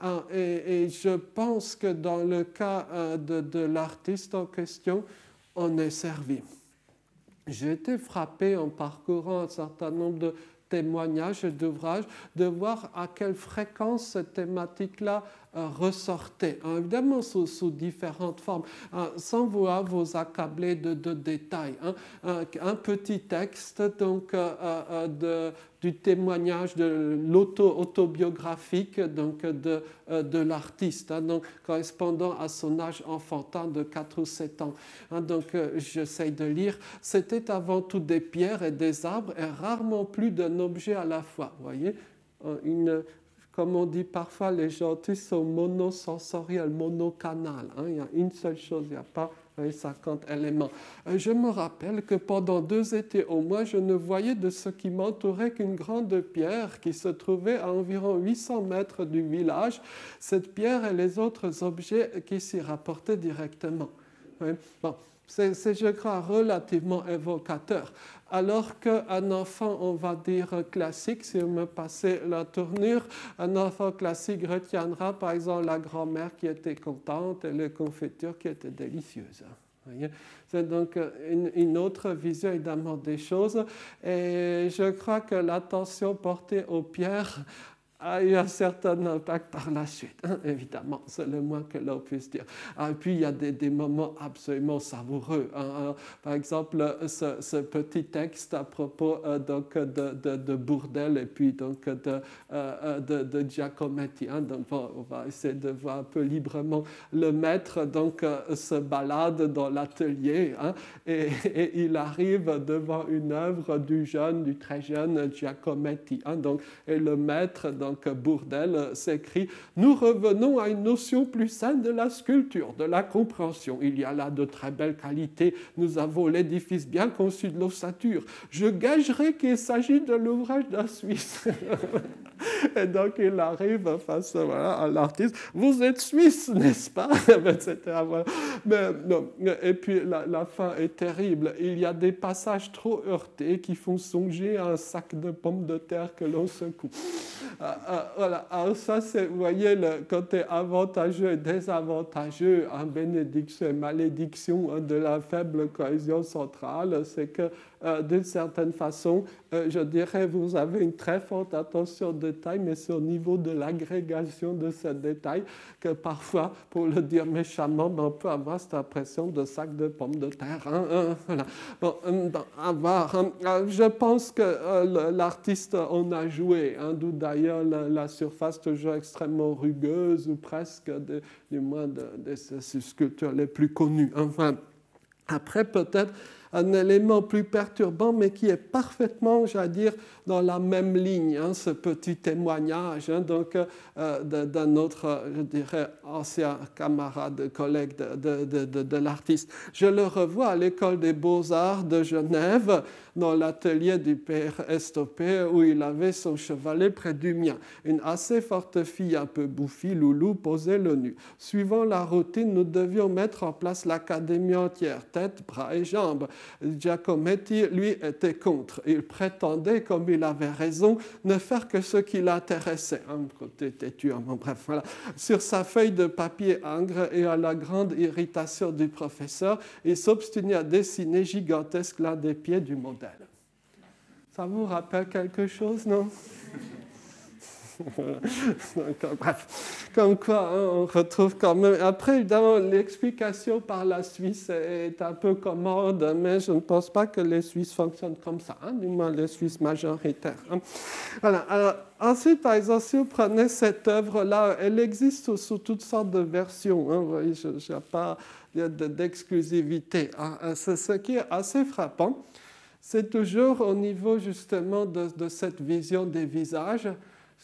Speaker 1: Ah, et, je pense que dans le cas euh, de, l'artiste en question, on est servi. J'ai été frappé en parcourant un certain nombre de témoignages et d'ouvrages de voir à quelle fréquence cette thématique-là euh, ressortait, hein, évidemment sous, différentes formes, hein, sans vouloir vous accabler de, détails. Hein. Un, petit texte donc, euh, euh, de, du témoignage de l'auto-autobiographique donc, de, de l'artiste, donc, correspondant à son âge enfantin de 4 ou 7 ans. donc j'essaye de lire. C'était avant tout des pierres et des arbres et rarement plus d'un objet à la fois. Voyez une, comme on dit parfois, les gentils sont monosensoriels, monocanal. Hein. Il y a une seule chose, il n'y a pas 50 éléments. Euh, je me rappelle que pendant deux étés au moins, je ne voyais de ce qui m'entourait qu'une grande pierre qui se trouvait à environ 800 mètres du village. Cette pierre et les autres objets qui s'y rapportaient directement. Bon, c'est, je crois, relativement évocateur. Alors qu'un enfant, on va dire classique, si vous me passez la tournure, un enfant classique retiendra par exemple la grand-mère qui était contente et les confitures qui étaient délicieuses. C'est donc une, une, autre vision évidemment des choses. Et je crois que l'attention portée aux pierres a eu un certain impact par la suite, hein, évidemment, c'est le moins que l'on puisse dire. Et puis il y a des, moments absolument savoureux. Hein. Par exemple, ce, petit texte à propos euh, donc, de, de, de, Bourdel et puis donc de, euh, euh, de, Giacometti. Hein. Donc, on va essayer de voir un peu librement. Le maître donc, se balade dans l'atelier et, il arrive devant une œuvre du jeune, du très jeune Giacometti. Donc, et le maître Bourdel s'écrit Nous revenons à une notion plus saine de la sculpture, de la compréhension. Il y a là de très belles qualités. Nous avons l'édifice bien conçu de l'ossature. Je gagerai qu'il s'agit de l'ouvrage d'un Suisse. Et donc il arrive face à l'artiste Vous êtes Suisse, n'est-ce pas. Et puis la, la, fin est terrible. Il y a des passages trop heurtés qui font songer à un sac de pommes de terre que l'on secoue. Voilà. Alors ça, vous voyez, le côté avantageux et désavantageux en bénédiction et malédiction hein, de la faible cohésion centrale, c'est que euh, d'une certaine façon, euh, je dirais, vous avez une très forte attention aux détails, mais c'est au niveau de l'agrégation de ces détails que parfois, pour le dire méchamment, ben, on peut avoir cette impression de sac de pommes de terre. Hein, hein, voilà. bon, avoir, hein, je pense que euh, l'artiste en a joué, d'où d'ailleurs la, surface toujours extrêmement rugueuse, ou presque, du moins de, de, ces sculptures les plus connues. Enfin, après, peut-être un élément plus perturbant, mais qui est parfaitement, j'allais dire, dans la même ligne, hein, ce petit témoignage hein, donc, euh, d'un autre, je dirais, ancien camarade, collègue de, l'artiste. Je le revois à l'école des beaux-arts de Genève, dans l'atelier du père Estopé, où il avait son chevalet près du mien. Une assez forte fille, un peu bouffie, loulou, posait le nu. Suivant la routine, nous devions mettre en place l'académie entière, tête, bras et jambes. Giacometti, lui, était contre. Il prétendait, comme il avait raison, ne faire que ce qui l'intéressait. Un côté têtu, bref, voilà. Sur sa feuille de papier ingre et à la grande irritation du professeur, il s'obstinait à dessiner gigantesque l'un des pieds du modèle. Ça vous rappelle quelque chose, non? Bref, comme quoi hein, on retrouve quand même. Après, évidemment, l'explication par la Suisse est un peu commode, mais je ne pense pas que les Suisses fonctionnent comme ça, hein, du moins les Suisses majoritaires. Hein. Ensuite, par exemple, si vous prenez cette œuvre-là, elle existe sous, toutes sortes de versions. Vous voyez, je n'ai pas d'exclusivité. Ce qui est assez frappant, c'est toujours au niveau justement de, cette vision des visages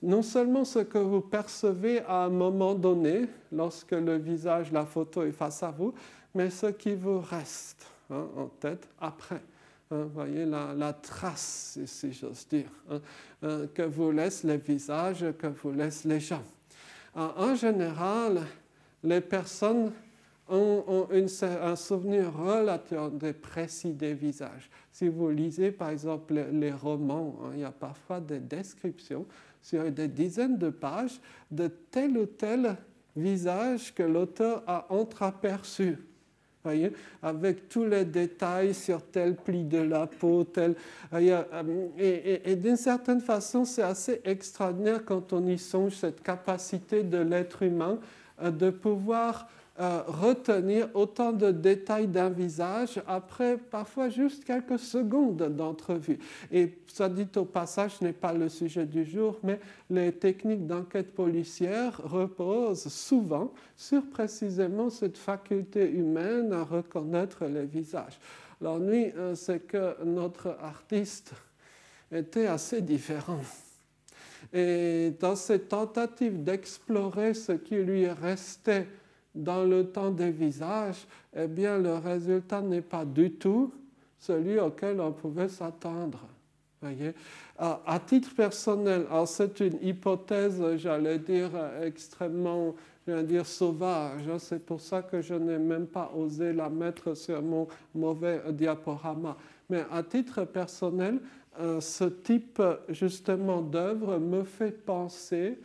Speaker 1: non seulement ce que vous percevez à un moment donné, lorsque le visage, la photo est face à vous, mais ce qui vous reste hein, en tête après. Hein, voyez la, trace, si j'ose dire, hein, que vous laissent les visages, que vous laissent les gens. En général, les personnes ont, un souvenir relativement précis des visages. Si vous lisez par exemple les romans, il y a parfois des descriptions sur des dizaines de pages de tel ou tel visage que l'auteur a entreaperçu. Voyez, avec tous les détails sur tel pli de la peau, tel. Euh, et, et d'une certaine façon, c'est assez extraordinaire quand on y songe, cette capacité de l'être humain euh, de pouvoir euh, retenir autant de détails d'un visage après parfois juste quelques secondes d'entrevue. Et ça dit au passage, ce n'est pas le sujet du jour, mais les techniques d'enquête policière reposent souvent sur précisément cette faculté humaine à reconnaître les visages. L'ennui, euh, c'est que notre artiste était assez différent. Et dans cette tentative d'explorer ce qui lui restait dans le temps des visages, eh bien, le résultat n'est pas du tout celui auquel on pouvait s'attendre. Voyez? À, titre personnel, c'est une hypothèse, j'allais dire, extrêmement dire, sauvage. C'est pour ça que je n'ai même pas osé la mettre sur mon mauvais diaporama. Mais à titre personnel, euh, ce type justement d'œuvre me fait penser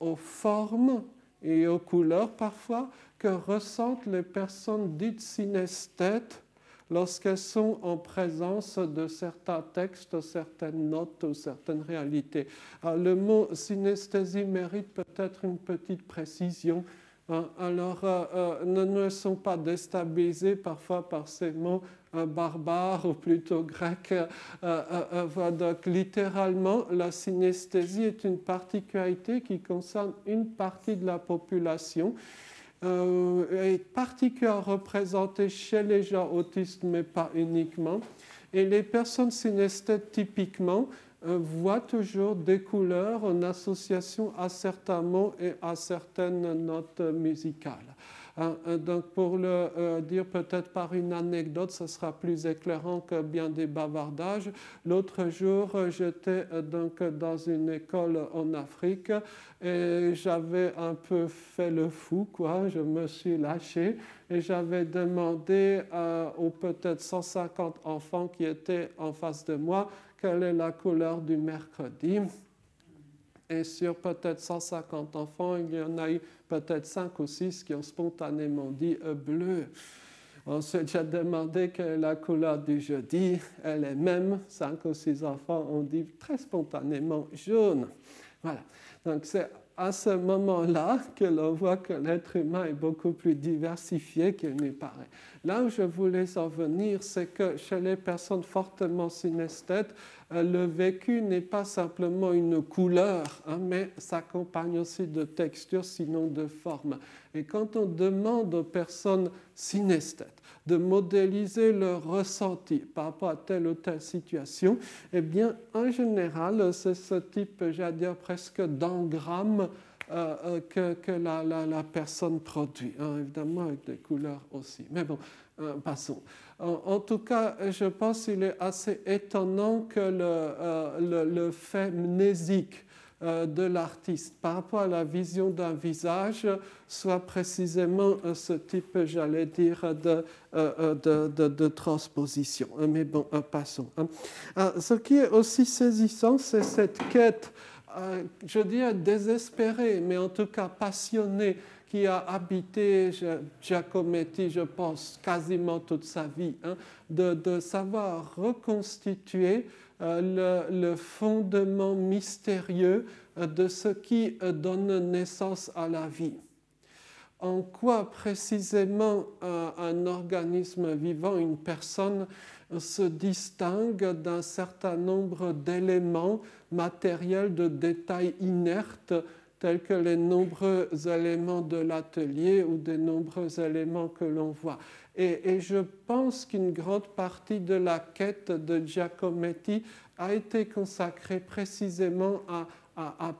Speaker 1: aux formes et aux couleurs parfois que ressentent les personnes dites synesthètes lorsqu'elles sont en présence de certains textes, certaines notes ou certaines réalités. le mot synesthésie mérite peut-être une petite précision. Hein. Alors, euh, euh, ne ne sont pas déstabilisés parfois par ces mots euh, barbares ou plutôt grecs. donc, littéralement, la synesthésie est une particularité qui concerne une partie de la population euh, est particulièrement représentée chez les gens autistes, mais pas uniquement. Et les personnes synesthètes, typiquement, euh, voient toujours des couleurs en association à certains mots et à certaines notes musicales. Hein, euh, donc pour le euh, dire peut-être par une anecdote, ce sera plus éclairant que bien des bavardages. L'autre jour, euh, j'étais donc dans une école en Afrique et j'avais un peu fait le fou, quoi. Je me suis lâché et j'avais demandé aux peut-être 150 enfants qui étaient en face de moi quelle est la couleur du mercredi. Et sur peut-être 150 enfants, il y en a eu peut-être 5 ou 6 qui ont spontanément dit euh, bleu. Ensuite, j'ai demandé quelle est la couleur du jeudi. Elle est même, 5 ou 6 enfants ont dit très spontanément jaune. Voilà. Donc, c'est à ce moment-là que l'on voit que l'être humain est beaucoup plus diversifié qu'il n'y paraît. Là où je voulais en venir, c'est que chez les personnes fortement synesthètes, euh, le vécu n'est pas simplement une couleur, hein, mais s'accompagne aussi de textures, sinon de formes. Et quand on demande aux personnes synesthètes de modéliser leur ressenti par rapport à telle ou telle situation, eh bien, en général, c'est ce type, j'allais dire, presque d'engramme euh, euh, que, la, personne produit, hein, évidemment avec des couleurs aussi. Mais bon, passons. En, tout cas, je pense qu'il est assez étonnant que le, euh, le, fait mnésique euh, de l'artiste par rapport à la vision d'un visage soit précisément euh, ce type, j'allais dire, de, de, de, transposition. Mais bon, passons. Hein. Ce qui est aussi saisissant, c'est cette quête, je dirais désespérée, mais en tout cas passionnée qui a habité Giacometti, je pense, quasiment toute sa vie, hein, de, savoir reconstituer euh, le, fondement mystérieux euh, de ce qui euh, donne naissance à la vie. En quoi précisément un organisme vivant, une personne, se distingue d'un certain nombre d'éléments matériels, de détails inertes tels que les nombreux éléments de l'atelier ou des nombreux éléments que l'on voit? Et, je pense qu'une grande partie de la quête de Giacometti a été consacrée précisément à,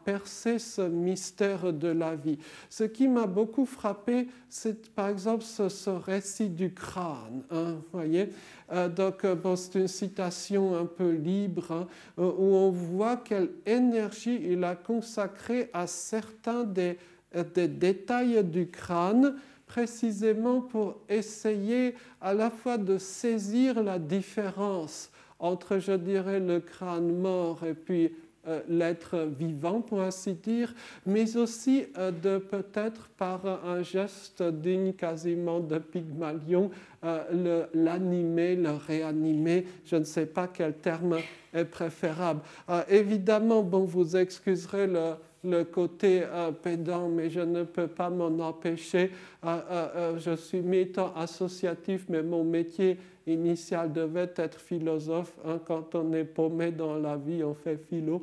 Speaker 1: percer ce mystère de la vie. Ce qui m'a beaucoup frappé, c'est par exemple ce, récit du crâne. Hein, voyez euh, donc, euh, c'est une citation un peu libre hein, où on voit quelle énergie il a consacré à certains des détails du crâne précisément pour essayer à la fois de saisir la différence entre, je dirais, le crâne mort et puis euh, l'être vivant, pour ainsi dire, mais aussi euh, de peut-être par un geste digne quasiment de Pygmalion, euh, l'animer, le, réanimer. Je ne sais pas quel terme est préférable. évidemment, bon, vous excuserez le, le côté pédant, mais je ne peux pas m'en empêcher. je suis militant associatif, mais mon métier initial devait être philosophe. Hein, quand on est paumé dans la vie, on fait philo.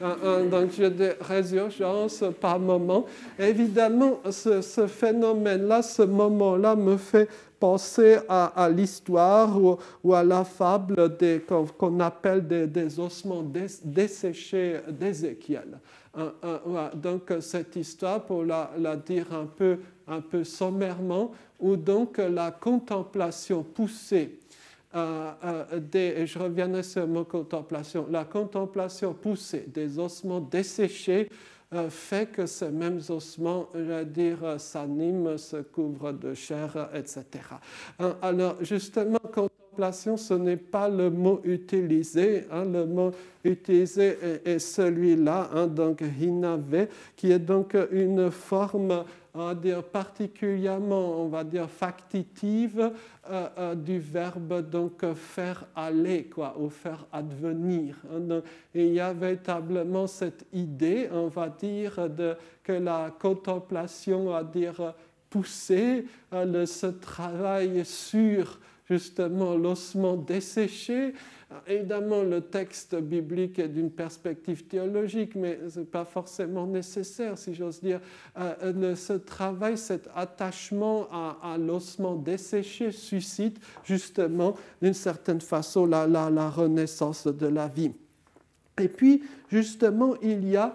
Speaker 1: Donc j'ai des résurgences par moment. Évidemment, ce, phénomène-là, ce moment-là me fait penser à, l'histoire ou, à la fable qu'on appelle des, ossements desséchés d'Ézéchiel. donc cette histoire, pour la, dire un peu, un peu sommairement, où donc la contemplation poussée euh, euh, je reviendrai sur mot contemplation, la contemplation poussée des ossements desséchés euh, fait que ces mêmes ossements, veux dire, s'animent, se couvrent de chair, etc. alors, justement, contemplation, ce n'est pas le mot utilisé. Hein, le mot utilisé est, celui-là, hein, donc hinave, qui est donc une forme on va dire particulièrement, on va dire factitive euh, euh, du verbe donc faire aller quoi, ou faire advenir. Hein. et il y a véritablement cette idée, on va dire, de, que la contemplation, on dire pousser, euh, ce travail sur justement l'ossement desséché, Évidemment, le texte biblique est d'une perspective théologique, mais ce n'est pas forcément nécessaire, si j'ose dire. Euh, ce travail, cet attachement à, l'ossement desséché suscite justement, d'une certaine façon, la, la, renaissance de la vie. Et puis, justement, il y a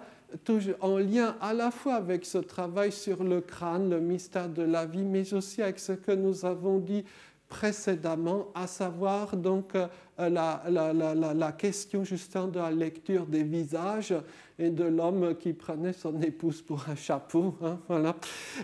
Speaker 1: en lien à la fois avec ce travail sur le crâne, le mystère de la vie, mais aussi avec ce que nous avons dit précédemment, à savoir donc euh, la, la, la, la, question justement de la lecture des visages et de l'homme qui prenait son épouse pour un chapeau. Hein, voilà.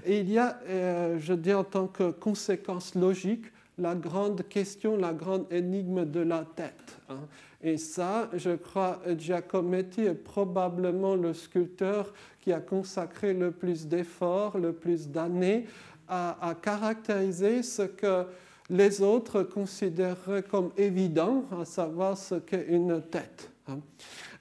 Speaker 1: Et il y a, euh, je dis en tant que conséquence logique, la grande question, la grande énigme de la tête. Hein. Et ça, je crois, Giacometti est probablement le sculpteur qui a consacré le plus d'efforts, le plus d'années à caractériser ce que les autres considéreraient comme évident, à savoir ce qu'est une tête.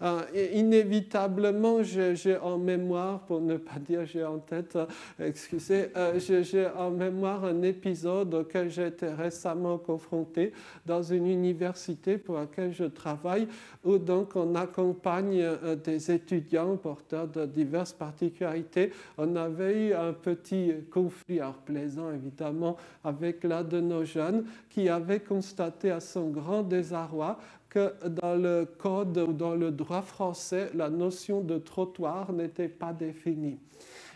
Speaker 1: Euh, inévitablement, j'ai en mémoire, pour ne pas dire j'ai en tête, euh, excusez, euh, j'ai en mémoire un épisode auquel j'ai été récemment confronté dans une université pour laquelle je travaille, où donc on accompagne des étudiants porteurs de diverses particularités. On avait eu un petit conflit, alors plaisant évidemment, avec l'un de nos jeunes qui avait constaté à son grand désarroi dans le code ou dans le droit français, la notion de trottoir n'était pas définie.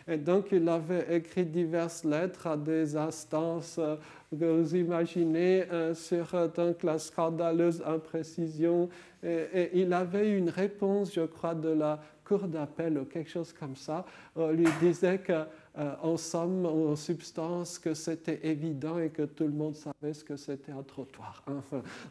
Speaker 1: Et donc, il avait écrit diverses lettres à des instances euh, que vous imaginez euh, sur euh, donc, la scandaleuse imprécision. Et, et, il avait une réponse, je crois, de la Cour d'appel ou quelque chose comme ça. On lui disait que euh, en somme, en substance, que c'était évident et que tout le monde savait ce que c'était un trottoir.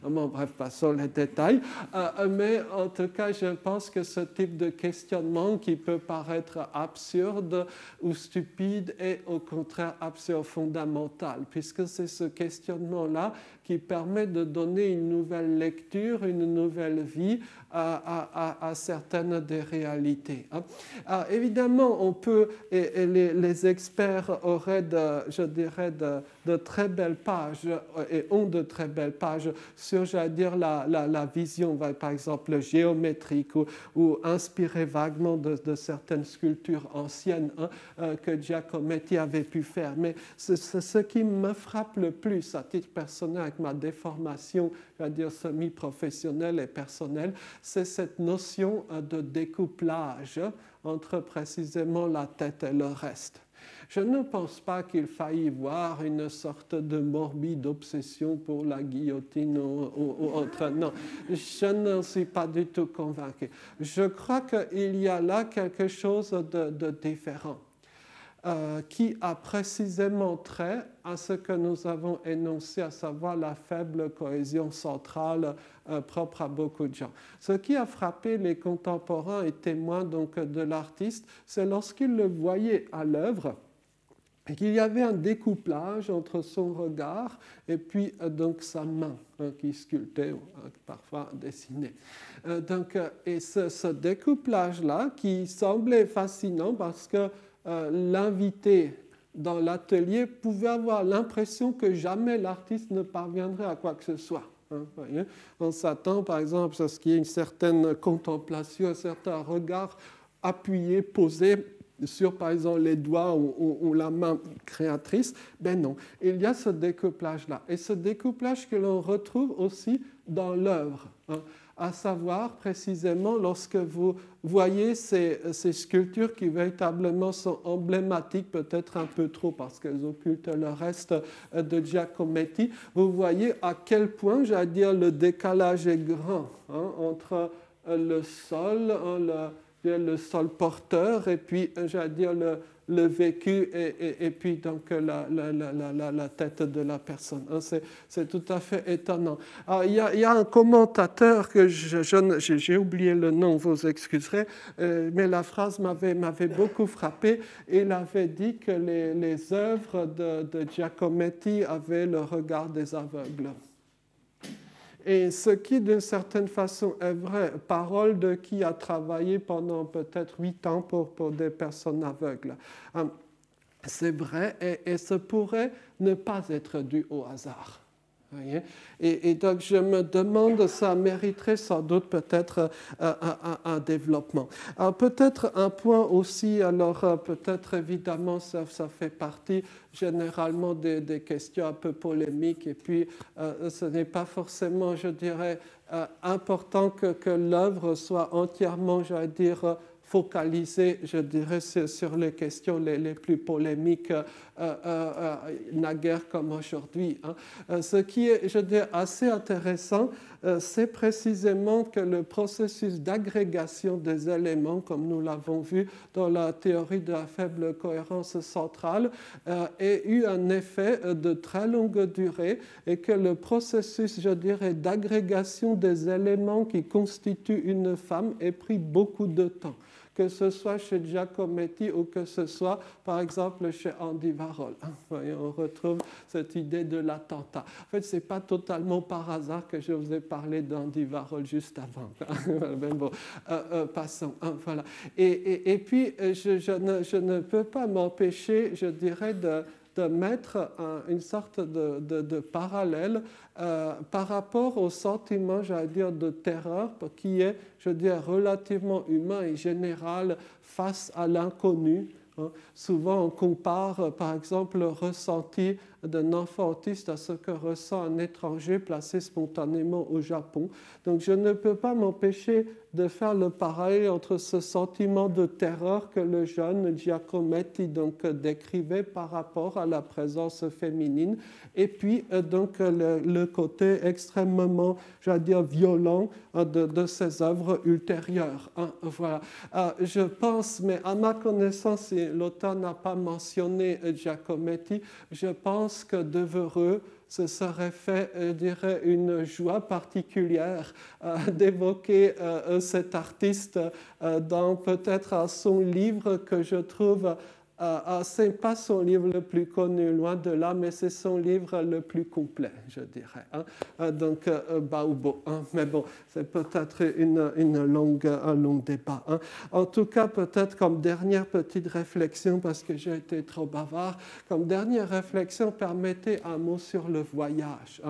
Speaker 1: Enfin, bref, passons les détails. Euh, mais en tout cas, je pense que ce type de questionnement qui peut paraître absurde ou stupide est au contraire absurde fondamental, puisque c'est ce questionnement-là qui permet de donner une nouvelle lecture, une nouvelle vie à, certaines des réalités. Hein. Alors, évidemment, on peut, et, les, experts auraient, je dirais, de, très belles pages et ont de très belles pages sur, j'allais dire, la, vision, par exemple, géométrique ou, inspirée vaguement de, certaines sculptures anciennes hein, euh, que Giacometti avait pu faire. Mais ce qui me frappe le plus à titre personnel ma déformation, je vais dire, semi-professionnelle et personnelle, c'est cette notion euh, de découplage entre précisément la tête et le reste. Je ne pense pas qu'il faille y voir une sorte de morbide obsession pour la guillotine ou, autre. Non, je n'en suis pas du tout convaincu. Je crois qu'il y a là quelque chose de, différent. Euh, qui a précisément trait à ce que nous avons énoncé, à savoir la faible cohésion centrale euh, propre à beaucoup de gens. Ce qui a frappé les contemporains et témoins donc de l'artiste, c'est lorsqu'ils le voyaient à l'œuvre, qu'il y avait un découplage entre son regard et puis euh, donc sa main hein, qui sculptait, euh, parfois dessinait. Donc, et ce, découplage-là qui semblait fascinant parce que l'invité dans l'atelier pouvait avoir l'impression que jamais l'artiste ne parviendrait à quoi que ce soit. Hein, On s'attend par exemple à ce qu'il y ait une certaine contemplation, un certain regard appuyé, posé sur, par exemple, les doigts ou, la main créatrice. Ben non, il y a ce découplage-là. Et ce découplage que l'on retrouve aussi dans l'œuvre. Hein. À savoir précisément lorsque vous voyez ces, ces, sculptures qui véritablement sont emblématiques, peut-être un peu trop parce qu'elles occultent le reste de Giacometti, vous voyez à quel point, j'allais dire, le décalage est grand hein, entre le sol, hein, le, le sol porteur et puis, euh, j'allais dire, le, le vécu et, puis donc la, la, tête de la personne. Hein, c'est tout à fait étonnant. Il, y a, un commentateur que j'ai oublié le nom, vous excuserez, euh, mais la phrase m'avait beaucoup frappé. Il avait dit que les, œuvres de Giacometti avaient le regard des aveugles. Et ce qui, d'une certaine façon, est vrai, parole de qui a travaillé pendant peut-être huit ans pour, pour, des personnes aveugles. Euh, c'est vrai et ce pourrait ne pas être dû au hasard. Et, donc je me demande, ça mériterait sans doute peut-être euh, un, développement. Alors peut-être un point aussi, alors euh, peut-être évidemment ça, fait partie généralement des, questions un peu polémiques et puis euh, ce n'est pas forcément, je dirais, important que, l'œuvre soit entièrement, j'allais dire, focaliser, je dirais, sur les questions les, plus polémiques, euh, euh, euh, naguère comme aujourd'hui. Hein. Ce qui est, je dirais, assez intéressant, c'est précisément que le processus d'agrégation des éléments, comme nous l'avons vu dans la théorie de la faible cohérence centrale, ait eu un effet de très longue durée et que le processus, je dirais, d'agrégation des éléments qui constituent une femme ait pris beaucoup de temps que ce soit chez Giacometti ou que ce soit, par exemple, chez Andy Warhol. on retrouve cette idée de l'attentat. En fait, ce n'est pas totalement par hasard que je vous ai parlé d'Andy Warhol juste avant. bon, euh, euh, passons. Hein, voilà. Et, et, puis, je, je, ne, je, ne, peux pas m'empêcher, je dirais, de de mettre une sorte de, de, parallèle euh, par rapport au sentiment, j'allais dire, de terreur qui est, je dirais, relativement humain et général face à l'inconnu. Hein. Souvent, on compare, par exemple, le ressenti d'un enfant autiste à ce que ressent un étranger placé spontanément au Japon. Donc je ne peux pas m'empêcher de faire le parallèle entre ce sentiment de terreur que le jeune Giacometti donc décrivait par rapport à la présence féminine et puis euh, donc le, côté extrêmement, j'allais dire, violent euh, de, ses œuvres ultérieures. Hein. voilà. Euh, je pense, mais à ma connaissance, l'auteur n'a pas mentionné Giacometti, je pense que de Vereux ce serait fait, je dirais, une joie particulière euh, d'évoquer euh, cet artiste euh, dans peut-être son livre que je trouve euh, ce n'est pas son livre le plus connu, loin de là, mais c'est son livre le plus complet, je dirais. Hein. Euh, donc, euh, Baobo. Hein. Mais bon, c'est peut-être une, une longue, un long débat. Hein. En tout cas, peut-être comme dernière petite réflexion, parce que j'ai été trop bavard, comme dernière réflexion, permettez un mot sur le voyage.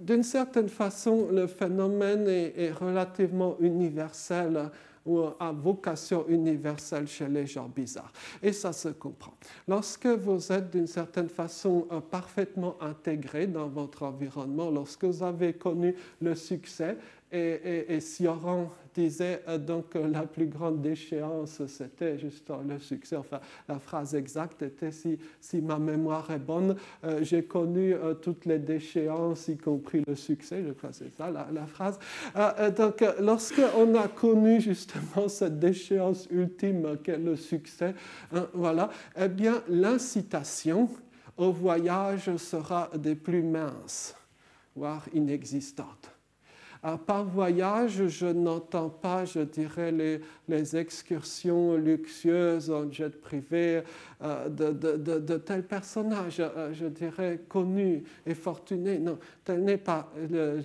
Speaker 1: D'une certaine façon, le phénomène est relativement universel ou à vocation universelle chez les gens bizarres. Et ça se comprend. Lorsque vous êtes d'une certaine façon euh, parfaitement intégré dans votre environnement, lorsque vous avez connu le succès, Et, et, Sioran disait euh, donc que la plus grande déchéance, c'était justement le succès. Enfin, la phrase exacte était si, si ma mémoire est bonne, euh, j'ai connu euh, toutes les déchéances, y compris le succès. Je crois que c'est ça la, la phrase. donc, lorsqu'on a connu justement cette déchéance ultime qu'est le succès, hein, voilà, eh bien, l'incitation au voyage sera des plus minces, voire inexistantes par voyage, je n'entends pas, je dirais, les, excursions luxueuses en jet privé euh, de, tels personnages, euh, je dirais, connus et fortunés. Non, telle n'est pas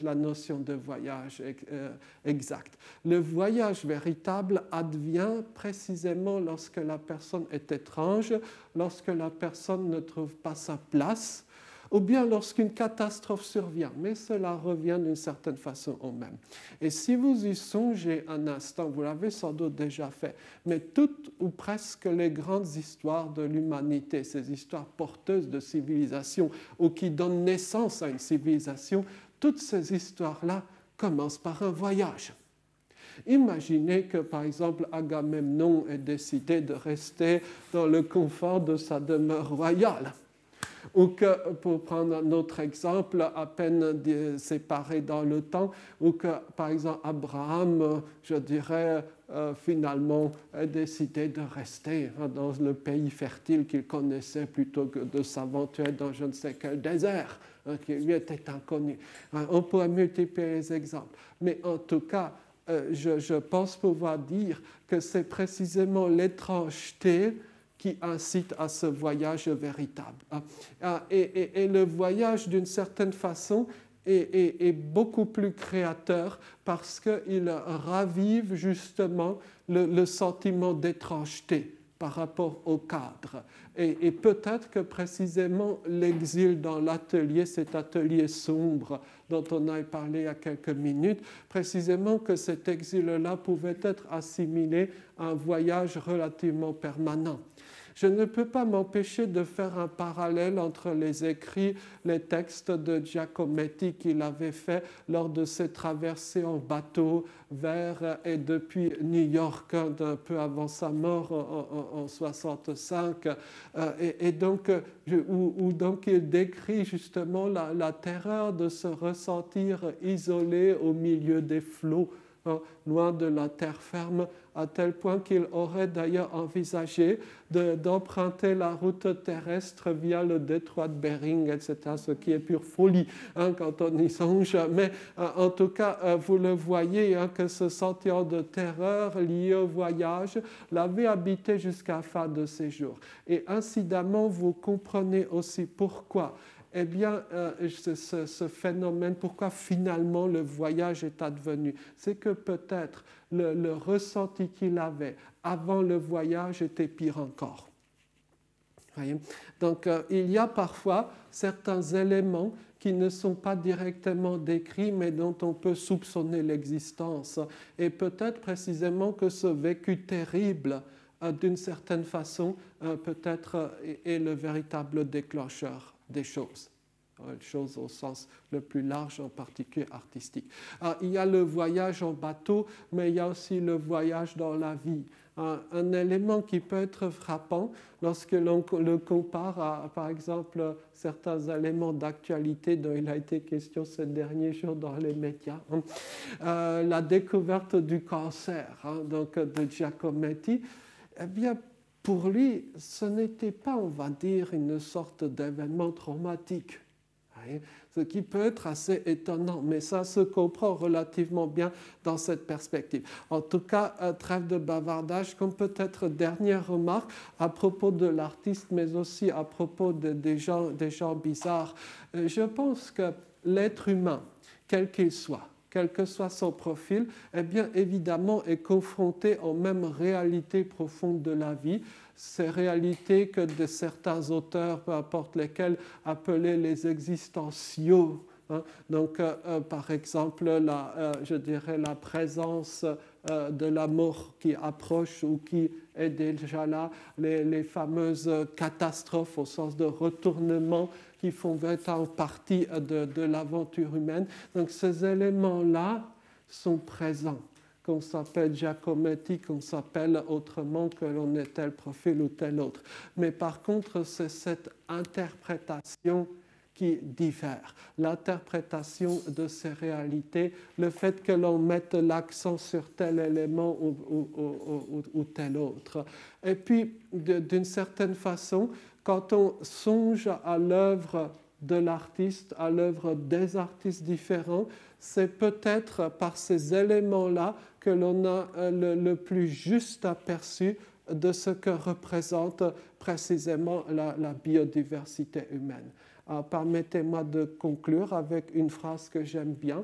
Speaker 1: la notion de voyage euh, exact. Le voyage véritable advient précisément lorsque la personne est étrange, lorsque la personne ne trouve pas sa place ou bien lorsqu'une catastrophe survient, mais cela revient d'une certaine façon au même. Et si vous y songez un instant, vous l'avez sans doute déjà fait, mais toutes ou presque les grandes histoires de l'humanité, ces histoires porteuses de civilisation ou qui donnent naissance à une civilisation, toutes ces histoires-là commencent par un voyage. Imaginez que, par exemple, Agamemnon ait décidé de rester dans le confort de sa demeure royale. Ou que, pour prendre un autre exemple, à peine séparé dans le temps, ou que, par exemple, Abraham, je dirais, euh, finalement, a décidé de rester dans le pays fertile qu'il connaissait plutôt que de s'aventurer dans je ne sais quel désert hein, qui lui était inconnu. Hein, on pourrait multiplier les exemples. Mais en tout cas, euh, je pense pouvoir dire que c'est précisément l'étrangeté qui incite à ce voyage véritable. Ah, ah, et, le voyage, d'une certaine façon, est, beaucoup plus créateur parce qu'il ravive justement le, sentiment d'étrangeté par rapport au cadre. Et, peut-être que précisément l'exil dans l'atelier, cet atelier sombre dont on a parlé il y a quelques minutes, précisément que cet exil-là pouvait être assimilé à un voyage relativement permanent je ne peux pas m'empêcher de faire un parallèle entre les écrits, les textes de Giacometti qu'il avait fait lors de ses traversées en bateau vers et depuis New York, un peu avant sa mort en, 65, euh, et, donc, où, donc il décrit justement la terreur de se ressentir isolé au milieu des flots Hein, loin de la terre ferme, à tel point qu'il aurait d'ailleurs envisagé d'emprunter la route terrestre via le détroit de Bering, etc., ce qui est pure folie hein, quand on y songe. Mais euh, en tout cas, euh, vous le voyez, hein, que ce sentiment de terreur lié au voyage l'avait habité jusqu'à la fin de ses jours. Et incidemment, vous comprenez aussi pourquoi eh bien, euh, ce, phénomène, pourquoi finalement le voyage est advenu? C'est que peut-être le, ressenti qu'il avait avant le voyage était pire encore. Donc, euh, il y a parfois certains éléments qui ne sont pas directement décrits, mais dont on peut soupçonner l'existence. Et peut-être précisément que ce vécu terrible, euh, d'une certaine façon, peut-être est le véritable déclencheur des choses choses au sens le plus large, en particulier artistique. Ah, il y a le voyage en bateau, mais il y a aussi le voyage dans la vie. Un, élément qui peut être frappant lorsque l'on le compare à, par exemple, certains éléments d'actualité dont il a été question ces derniers jours dans les médias. Hein. Euh, la découverte du cancer hein, donc de Giacometti, eh bien, pour lui, ce n'était pas, on va dire, une sorte d'événement traumatique. Ce qui peut être assez étonnant, mais ça se comprend relativement bien dans cette perspective. En tout cas, trêve de bavardage, comme peut-être dernière remarque à propos de l'artiste, mais aussi à propos des, gens, des gens bizarres. Euh, je pense que l'être humain, quel qu'il soit, quel que soit son profil, eh bien évidemment est confronté aux mêmes réalités profondes de la vie, ces réalités que de certains auteurs, peu importe lesquels, appelaient les existentiaux. Hein. Donc, euh, euh, par exemple, la, euh, je dirais la présence de la mort qui approche ou qui est déjà là, les, fameuses catastrophes au sens de retournement qui font en partie de, de l'aventure humaine. Donc, ces éléments-là sont présents qu'on s'appelle Giacometti, qu'on s'appelle autrement, que l'on est tel profil ou tel autre. Mais par contre, c'est cette interprétation qui. L'interprétation de ces réalités, le fait que l'on mette l'accent sur tel élément ou, tel autre. Et puis, d'une certaine façon, quand on songe à l'œuvre de l'artiste, à l'œuvre des artistes différents, c'est peut-être par ces éléments-là que l'on a euh, le, plus juste aperçu de ce que représente précisément la, biodiversité humaine. Permettez-moi de conclure avec une phrase que j'aime bien.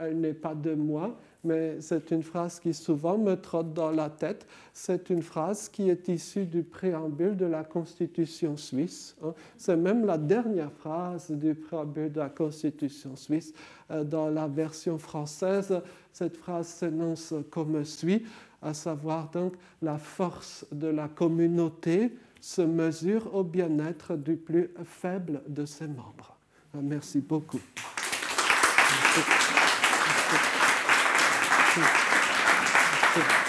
Speaker 1: elle n'est pas de moi, mais c'est une phrase qui souvent me trotte dans la tête. C'est une phrase qui est issue du préambule de la Constitution suisse. Hein. C'est même la dernière phrase du préambule de la Constitution suisse. Euh, dans la version française, cette phrase s'énonce comme suit, à savoir donc la force de la communauté se mesure au bien-être du plus faible de ses membres. Merci beaucoup. Merci. You.